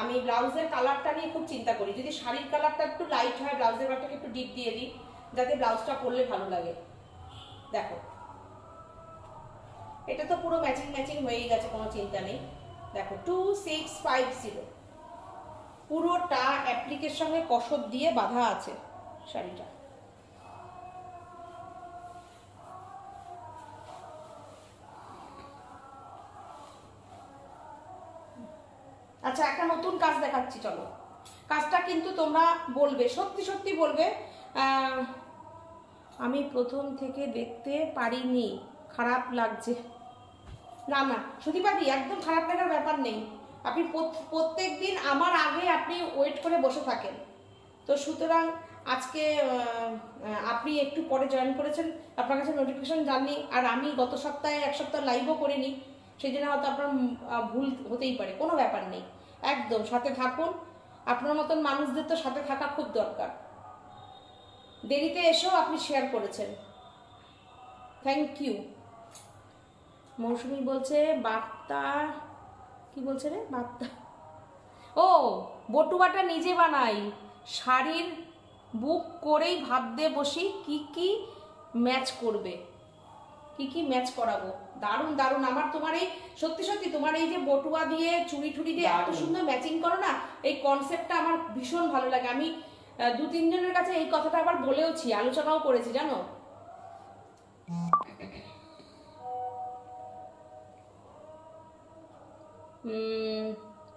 আমি ব্লাউজের কালারটা নিয়ে খুব চিন্তা করি। যদি শাড়ির কালারটা একটু লাইট হয়, ব্লাউজের কালারটাকে একটু ডিপ দিয়ে দিই, যাতে ব্লাউজটা পরলে ভালো লাগে। দেখো। এটা তো পুরো ম্যাচিং ম্যাচিং হয়েই গেছে, কোনো চিন্তা নেই। দেখো টু সিক্স ফাইভ জিরো পুরোটা অ্যাপ্লিকের সঙ্গে কসব দিয়ে বাঁধা আছে শাড়িটা। আচ্ছা একটা নতুন কাজ দেখাচ্ছি, চলো। কাজটা কিন্তু তোমরা বলবে, সত্যি সত্যি বলবে আমি প্রথম থেকে দেখতে পারিনি, খারাপ লাগছে। না না সুদীপাদি একদম খারাপ লাগার ব্যাপার নেই। আপনি প্রত্যেক দিন আমার আগে আপনি ওয়েট করে বসে থাকেন। তো সুতরাং আজকে আপনি একটু পরে জয়েন করেছেন, আপনার কাছে নোটিফিকেশন জাননি, আর আমি গত সপ্তাহে, এক সপ্তাহ লাইভও করিনি। সেই জন্য হয়তো আপনার ভুল হতেই পারে, কোনো ব্যাপার নেই। একদম, সাথে থাকুন। আপনার মতন মানুষদের তো সাথে থাকা খুব দরকার। দেরিতে এসেও আপনি শেয়ার করেছেন। থ্যাংক ইউ মৌসুমি বলছে বার্তা কি বলছে রে? বার্তা ও, বটুয়াটা নিজে বানাই। শাড়ির বুক করেই ভাবতে বসি কি কি ম্যাচ করবে। কি কি ম্যাচ করাবো? দারুণ দারুণ। আমার তোমার এই সত্যি সত্যি তোমার এই যে বটুয়া দিয়ে চুড়ি টুড়ি দিয়ে এত সুন্দর ম্যাচিং করো না এই কনসেপ্টটা আমার ভীষণ ভালো লাগে। আমি দু তিনজনের কাছে এই কথাটা আবার বলেওছি আলোচনাও করেছি জানো?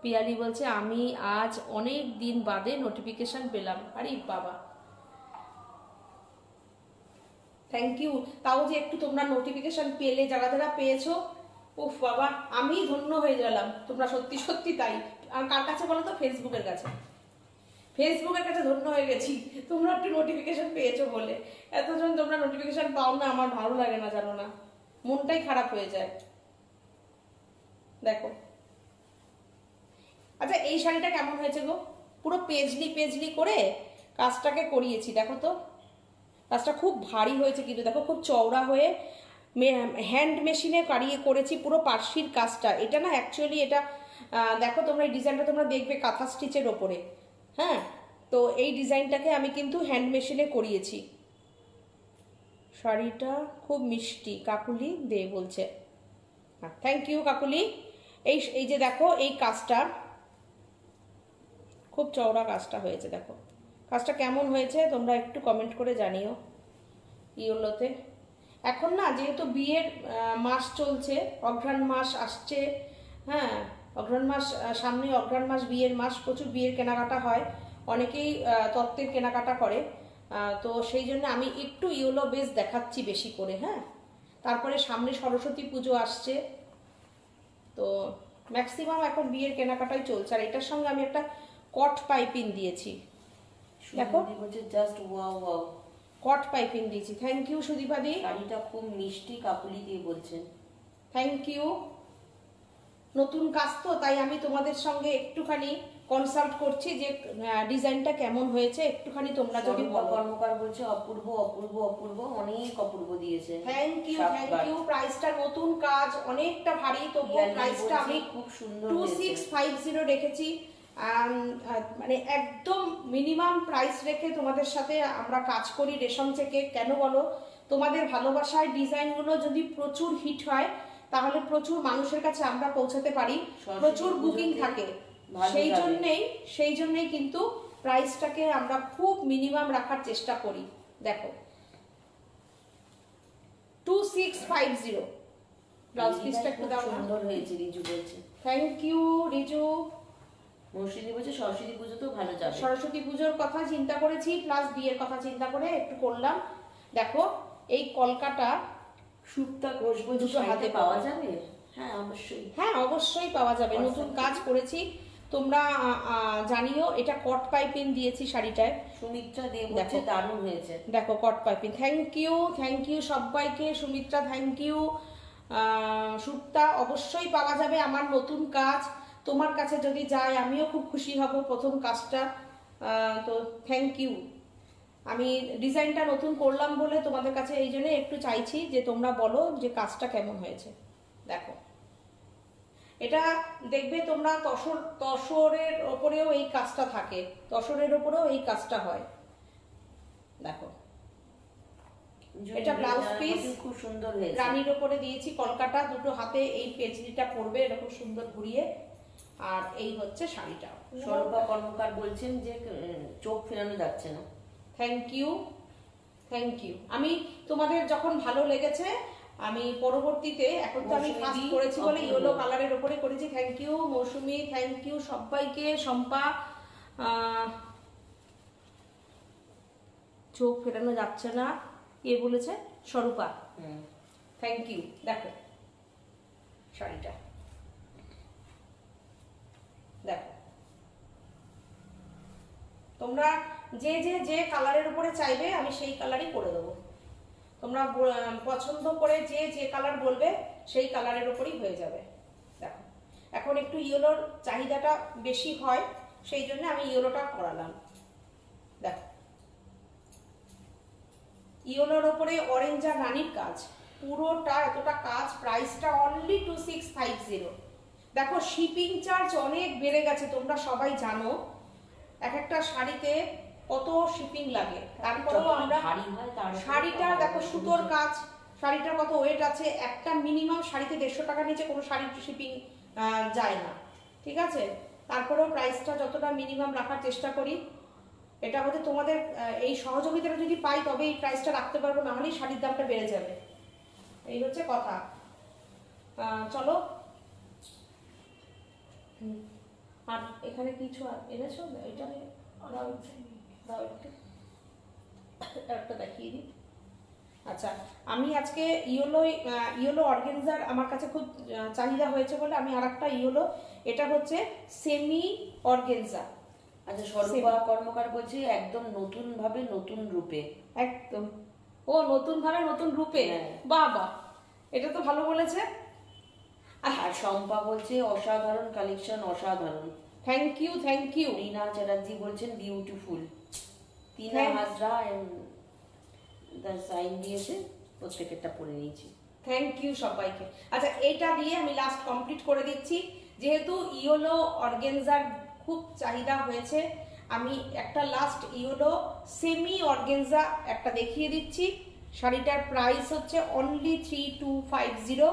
পিয়ালি বলছে আমি আজ অনেক দিন বাদে নোটিফিকেশন পেলাম। আরে বাবা। থ্যাংক ইউ তাও যে একটু তোমরা নোটিফিকেশন পেলে, যারা যারা পেয়েছ, উফ বাবা আমি ধন্য হয়ে গেলাম। তোমরা সত্যি সত্যি তাই। আর কার কাছে বলো তো? ফেসবুকের কাছে। ফেসবুকের কাছে ধন্য হয়ে গেছি। তোমরা একটু নোটিফিকেশন পেয়েছ বলে। এতজন তোমরা নোটিফিকেশান পাও না, আমার ভালো লাগে না, জানো না। মনটাই খারাপ হয়ে যায়। দেখো। আচ্ছা এই শাড়িটা কেমন হয়েছে গো? পুরো পেজলি পেজলি করে কাজটাকে করিয়েছি, দেখো তো। কাজটা খুব ভারী হয়েছে কিন্তু দেখো খুব চওড়া হয়ে হ্যান্ড মেশিনে কারিয়ে করেছি পুরো পার্সির কাজটা। এটা না অ্যাকচুয়ালি এটা দেখো তোমরা এই ডিজাইনটা তোমরা দেখবে কাঁথা স্টিচের ওপরে। হ্যাঁ? তো এই ডিজাইনটাকে আমি কিন্তু হ্যান্ড মেশিনে করিয়েছি। শাড়িটা খুব মিষ্টি, কাকুলি দে বলছে। Thank you Kakuli. এই এই যে দেখো এই কাজটা, খুব চওড়া কাজটা হয়েছে দেখো। কাজটা কেমন হয়েছে তোমরা একটু কমেন্ট করে জানিও ইয়োলোতে। এখন না, যেহেতু বিয়ের মাস চলছে, অঘ্রাণ মাস আসছে হ্যাঁ অঘ্রাণ মাস সামনে অঘ্রাণ মাস, বিয়ের মাস, প্রচুর বিয়ের কেনাকাটা হয়, অনেকেই তত্ত্বের কেনাকাটা করে তো সেই জন্য আমি একটু ইয়োলো বেস দেখাচ্ছি বেশি করে হ্যাঁ। তারপরে সামনে সরস্বতী পুজো আসছে, তো ম্যাক্সিমাম এখন বিয়ের কেনাকাটাই চলছে। আর এটার সঙ্গে আমি একটা কট পাইপিং দিয়েছি। দেখো। বলছে just wow wow cut piping দিয়েছি। থ্যাংক ইউ সুদীপাদি। শাড়িটা খুব মিষ্টি কাকুলি দিয়ে বলছেন। থ্যাংক ইউ নতুন কাজ তো তাই আমি তোমাদের সঙ্গে একটুখানি কনসাল্ট করছি যে ডিজাইনটা কেমন হয়েছে একটুখানি তোমরা যদি কর্মকার বলছে অপূর্ব অপূর্ব অপূর্ব অনেক অপূর্ব দিয়েছে। থ্যাংক ইউ থ্যাংক ইউ প্রাইসটা নতুন কাজ অনেকটা ভারী তবুও প্রাইসটা আমি খুব সুন্দর টু সিক্স ফাইভ জিরো রেখেছি। মানে একদম মিনিমাম প্রাইস রেখে তোমাদের সাথে আমরা কাজ করি রেশম থেকে। কেন বলো? তোমাদের ভালোবাসায় ডিজাইনগুলো যদি প্রচুর হিট হয় তাহলে প্রচুর মানুষের কাছে আমরা পৌঁছাতে পারি। প্রচুর বুকিং থাকে। সেই। জন্যেই সেই জন্যেই কিন্তু প্রাইসটাকে আমরা খুব মিনিমাম রাখার চেষ্টা করি। দেখো। Two six five zero blouse পিসটা একটু দাও সুন্দর হয়েছে রিজু বলছে। Thank you Riju. মৌসুমী বলছে সরস্বতী পুজো তো ভালো যাবে। সরস্বতী পুজোর কথা চিন্তা করেছি প্লাস বিয়ের কথা চিন্তা করে একটু করলাম। দেখো এই কলকাটা সুপ্তা ঘোষ বলছে দুটো হাতে পাওয়া যাবে? হ্যাঁ অবশ্যই। হ্যাঁ অবশ্যই পাওয়া যাবে। নতুন কাজ করেছি। তোমরা জানিও এটা কট পাইপিং দিয়েছি শাড়িটায়। সুমিত্রা দে দেখো। দারুণ হয়েছে। দেখো cut piping. Thank you thank you সবাইকে। সুমিত্রা থ্যাংক ইউ সুপ্তা অবশ্যই পাওয়া যাবে আমার নতুন কাজ। তোমার কাছে যদি যায় আমিও খুব খুশি হব প্রথম কাজটা। তো থ্যাংক ইউ আমি ডিজাইনটা নতুন করলাম বলে তোমাদের কাছে এই জন্য একটু চাইছি যে তোমরা বলো যে কাজটা কেমন হয়েছে। দেখো। এটা দেখবে তোমরা তসর তসরের ওপরেও এই কাজটা থাকে। তসরের ওপরেও এই কাজটা হয়। দেখো। এটা ব্লাউজ পিস খুব সুন্দর রানীর ওপরে দিয়েছি কলকাতা দুটো হাতে এই পেজরিটা পরবে এরকম সুন্দর ঘুরিয়ে। আর এই হচ্ছে শাড়িটা স্বরূপা কর্মকার বলছেন যে চোখ ফেরানো যাচ্ছে না। থ্যাংক ইউ থ্যাংক ইউ আমি তোমাদের যখন ভালো লেগেছে আমি পরবর্তীতে এখন তো আমি ফার্স্ট করেছি বলে ইয়েলো কালারের ওপরে করেছি। Thank you Mousumi thank you সবাইকে শম্পা। আহ, চোখ ফেরানো যাচ্ছে না কে বলেছে স্বরূপা। থ্যাংক ইউ দেখো শাড়িটা দেখো তোমরা যে যে যে কালারের উপরে চাইবে, আমি সেই কালারই করে দেবো। তোমরা পছন্দ করে যে যে কালার বলবে, সেই কালারের উপরই হয়ে যাবে। দেখো, এখন একটু ইয়েলোর চাহিদাটা বেশি হয়, সেই জন্য আমি ইয়েলোটা করালাম। দেখো ইয়েলোর ওপরে অরেঞ্জ আর রানির কাজ। পুরোটা, এতটা কাজ প্রাইসটা only two six five zero দেখো শিপিং চার্জ অনেক বেড়ে গেছে, তোমরা সবাই জানো। এক একটা শাড়িতে কত শিপিং লাগে? তারপরেও আমরা ভারী হয় শাড়িটা দেখো সুতোর কাজ শাড়িটার কত ওয়েট আছে একটা মিনিমাম শাড়িতে দেড়শো টাকা নিচে কোনো শাড়ির শিপিং যায় না। ঠিক আছে? তারপরেও প্রাইসটা যতটা মিনিমাম রাখার চেষ্টা করি এটা হচ্ছে তোমাদের এই সহযোগিতাটা যদি পাই তবে এই প্রাইসটা রাখতে পারব না হলেই শাড়ির দামটা বেড়ে যাবে। এই হচ্ছে কথা। চলো। হুম। আর এখানে কিছু এনেছো? এটা দাও দাও একটু একটা। দেখিয়ে দিই। আচ্ছা আমি আজকে ইয়েলো ইয়েলো অর্গেনজার আমার কাছে খুব চাহিদা হয়েছে বলে আমি আর একটা ইয়েলো এটা হচ্ছে সেমি অর্গেনজা। আচ্ছা স্বরূপা কর্মকার বলছে একদম নতুন ভাবে নতুন রূপে। একদম। ও নতুন ভাবে নতুন রূপে? হ্যাঁ। বাহ বাহ। এটা তো ভালো বলেছে। আর শম্পা বলছে অসাধারণ কালেকশন অসাধারণ। Thank you thank you Rina Chatterjee বলছেন বিউটিফুল তিনা. হাজরা তার সাইন দিয়েছে প্রত্যেকেরটা পরে নিয়েছি। থ্যাংক ইউ সবাইকে। আচ্ছা এটা দিয়ে আমি লাস্ট কমপ্লিট করে দিচ্ছি। যেহেতু ইয়োলো অর্গেনজার খুব চাহিদা হয়েছে আমি একটা লাস্ট ইয়োলো সেমি অর্গেনজা একটা দেখিয়ে দিচ্ছি। শাড়িটার প্রাইস হচ্ছে only three two five zero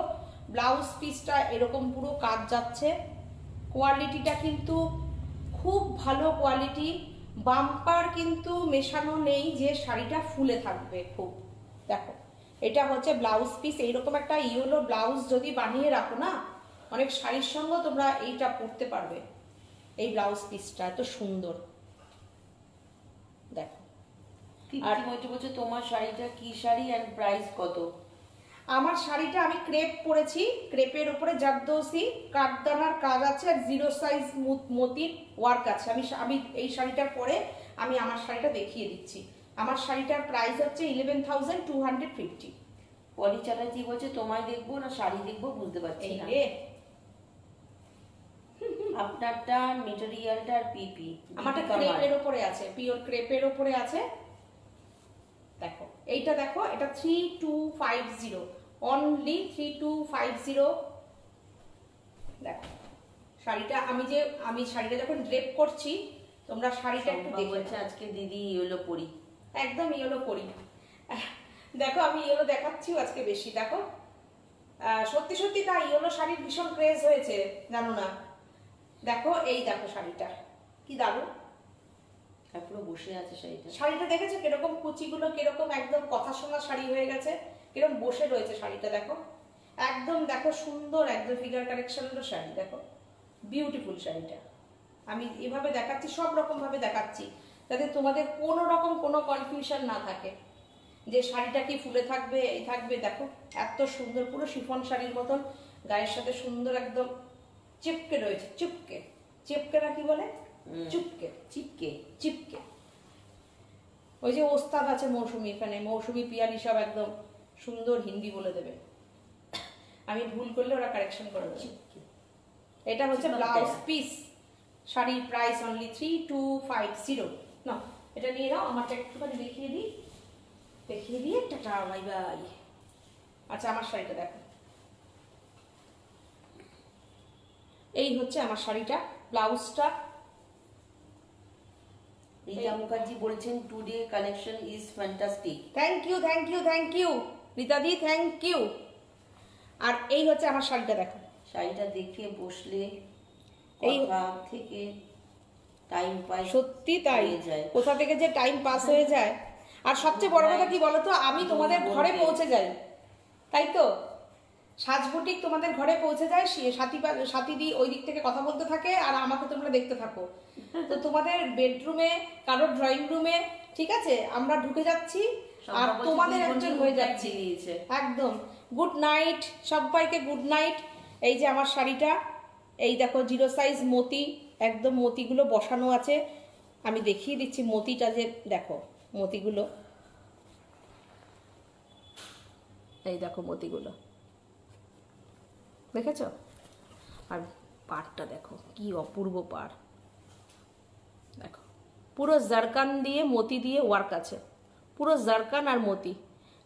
blouse পিসটা এরকম পুরো কাজ যাচ্ছে। কোয়ালিটিটা কিন্তু খুব ভালো কোয়ালিটি। বাম্পার কিন্তু মেশানো নেই যে শাড়িটা ফুলে থাকবে খুব। দেখো, এটা হচ্ছে ব্লাউজ পিস। এইরকম একটা ইয়েলো ব্লাউজ যদি বানিয়ে রাখো না, অনেক শাড়ির সঙ্গে তোমরা এইটা পরতে পারবে, এই ব্লাউজ পিসটা এত সুন্দর। দেখো। আর তোমার শাড়িটা কি শাড়ি এন্ড প্রাইস কত? আমার শাড়িটা আমি ক্রেপ পরেছি ক্রেপের উপরে জারদৌসি কাঠদানার কাজ আছে আর জিরো সাইজ মতির ওয়ার্ক আছে। আমি আমি এই শাড়িটার পরে আমি আমার শাড়িটা দেখিয়ে দিচ্ছি। আমার শাড়িটার প্রাইস হচ্ছে eleven thousand two hundred fifty Poli Chatterjee বলছে তোমায় দেখব না শাড়ি দেখব বুঝতে পারছি না। আপনারটা মেটেরিয়ালটা আর পিপি আমারটা ক্রেপের ওপরে আছে পিওর ক্রেপের উপরে আছে। দেখো। এইটা দেখো এটা three two five zero only three two five zero দেখো শাড়িটা আমি যে আমি শাড়িটা যখন ড্রেপ করছি তোমরা শাড়িটা একটু দেখে আজকে দিদি ইয়েলো পরি। একদম ইয়েলো পরি। দেখো আমি ইয়েলো দেখাচ্ছিও আজকে বেশি দেখো। আহ, সত্যি সত্যি তাই ইয়েলো শাড়ির ভীষণ ক্রেজ হয়েছে জানো না? দেখো এই দেখো শাড়িটা কি দারুণ। পুরো বসে আছে শাড়িটা। শাড়িটা দেখেছ কীরকম কুচিগুলো, কীরকম একদম কথা শোনা শাড়ি হয়ে গেছে? কীরকম বসে রয়েছে শাড়িটা, দেখো। একদম, দেখো, সুন্দর একদম ফিগার কালেকশনেরও শাড়ি, দেখো। বিউটিফুল শাড়িটা। আমি এভাবে দেখাচ্ছি, সব রকম ভাবে দেখাচ্ছি, যাতে তোমাদের কোনো রকম কোনো কনফিউশন না থাকে। যে শাড়িটা কি ফুলে থাকবে, এই থাকবে, দেখো। এত সুন্দর, পুরো শিফন শাড়ির মতন। গায়ের সাথে সুন্দর একদম চিপকে রয়েছে, চুপকে। চিপকে না কি বলে। চুপকে চিপকে চিপকে। ওই যে ওস্তাদ আছে মৌসুমি এখানে মৌসুমি পিয়ালি সব একদম সুন্দর হিন্দি বলে দেবে। আমি ভুল করলে ওরা কারেকশন করে দেবে। চিপকে। এটা হচ্ছে ব্লাউজ পিস শাড়ির price only three two five zero না এটা নিয়ে নাও আমারটা একটুখানি দেখিয়ে দিই। দেখিয়ে দিয়ে টাটা বাই বাই আচ্ছা আমার শাড়িটা দেখো। এই হচ্ছে আমার শাড়িটা ব্লাউজটা রীতা মুখার্জি বলেছেন today collection is fantastic thank you thank you thank you রীতাদি thank you আর এই হচ্ছে আমার শাড়িটা দেখো। শাড়িটা দেখে বসলে এই- থেকে টাইম পাই সত্যি তাই। যায়। কোথা থেকে যে টাইম পাস হয়ে যায়। আর সবচেয়ে বড় কথা কি বলতো আমি তোমাদের ঘরে পৌঁছে যাই। তাই তো? সাজবুটিক তোমাদের ঘরে পৌঁছে যায় সাথী সাথীদি ওই দিক থেকে কথা বলতে থাকে আর আমাকে তোমরা দেখতে থাকো। তো তোমাদের বেডরুমে কারোর ড্রয়িং রুমে ঠিক আছে? আমরা ঢুকে যাচ্ছি আর তোমাদের একজন হয়ে যাচ্ছি। একদম। গুড নাইট সবাইকে গুড নাইট এই যে আমার শাড়িটা এই দেখো জিরো সাইজ মতি একদম মতিগুলো বসানো আছে। আমি দেখিয়ে দিচ্ছি মতিটা যে দেখো মতিগুলো। এই দেখো মতিগুলো। দেখেছ? আর পাড়টা দেখো, কি অপূর্ব পাড়। দেখো, পুরো জারকান দিয়ে, মতি দিয়ে ওয়ার্ক আছে। পুরো জারকান আর মতি।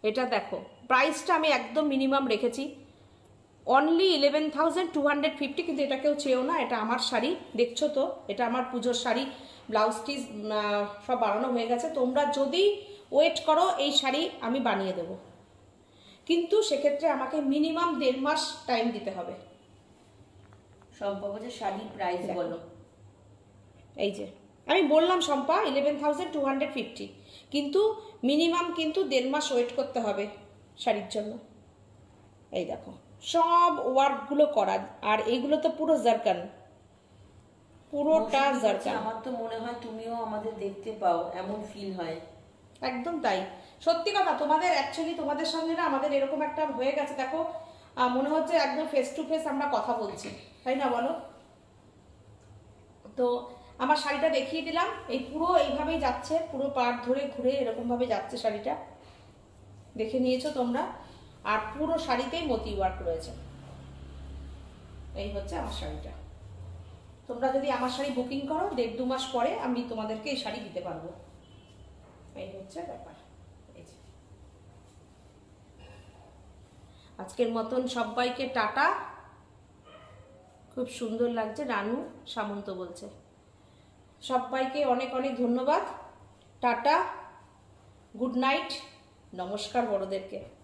এটা দেখো প্রাইসটা আমি একদম মিনিমাম রেখেছি। Only eleven thousand two hundred fifty কিন্তু এটা কেউ চেয়েও না, এটা আমার শাড়ি। দেখছ তো, এটা আমার পুজোর শাড়ি। ব্লাউজ টিজ সব বানানো হয়ে গেছে। তোমরা যদি ওয়েট করো, এই শাড়ি আমি বানিয়ে দেবো। কিন্তু সেক্ষেত্রে আমাকে মিনিমাম দেড় মাস টাইম দিতে হবে। শাড়ির প্রাইস বলো। এই যে আমি বললাম Shampa eleven thousand two hundred fifty কিন্তু মিনিমাম কিন্তু দেড় মাস ওয়েট করতে হবে শাড়ির জন্য। এই দেখো সব ওয়ার্কগুলো করা আর এইগুলো তো পুরো জারকান পুরোটা জারকান আমার তো মনে হয় তুমিও আমাদের দেখতে পাও এমন ফিল হয়। একদম তাই। সত্যি কথা, তোমাদের অ্যাকচুয়ালি তোমাদের সঙ্গে না আমাদের এরকম একটা হয়ে গেছে, দেখো মনে হচ্ছে একদম ফেস টু ফেস আমরা কথা বলছি, তাই না বলো? তো আমার শাড়িটা দেখিয়ে দিলাম, এই পুরো এইভাবেই যাচ্ছে, পুরো পাট ধরে ঘুরে এরকমভাবে যাচ্ছে শাড়িটা। দেখে নিয়েছো তোমরা, আর পুরো শাড়িতেই মতি ওয়ার্ক রয়েছে। এই হচ্ছে আমার শাড়িটা। তোমরা যদি আমার শাড়ি বুকিং করো, দেড় দু মাস পরে আমি তোমাদেরকে এই শাড়ি দিতে পারব। এই হচ্ছে ব্যাপার এই যে। আজকের মতন সবাইকে টাটা। খুব সুন্দর লাগছে, রানু সামন্ত বলছে। সবাইকে অনেক অনেক ধন্যবাদ। টাটা, গুড নাইট, নমস্কার বড়দেরকে।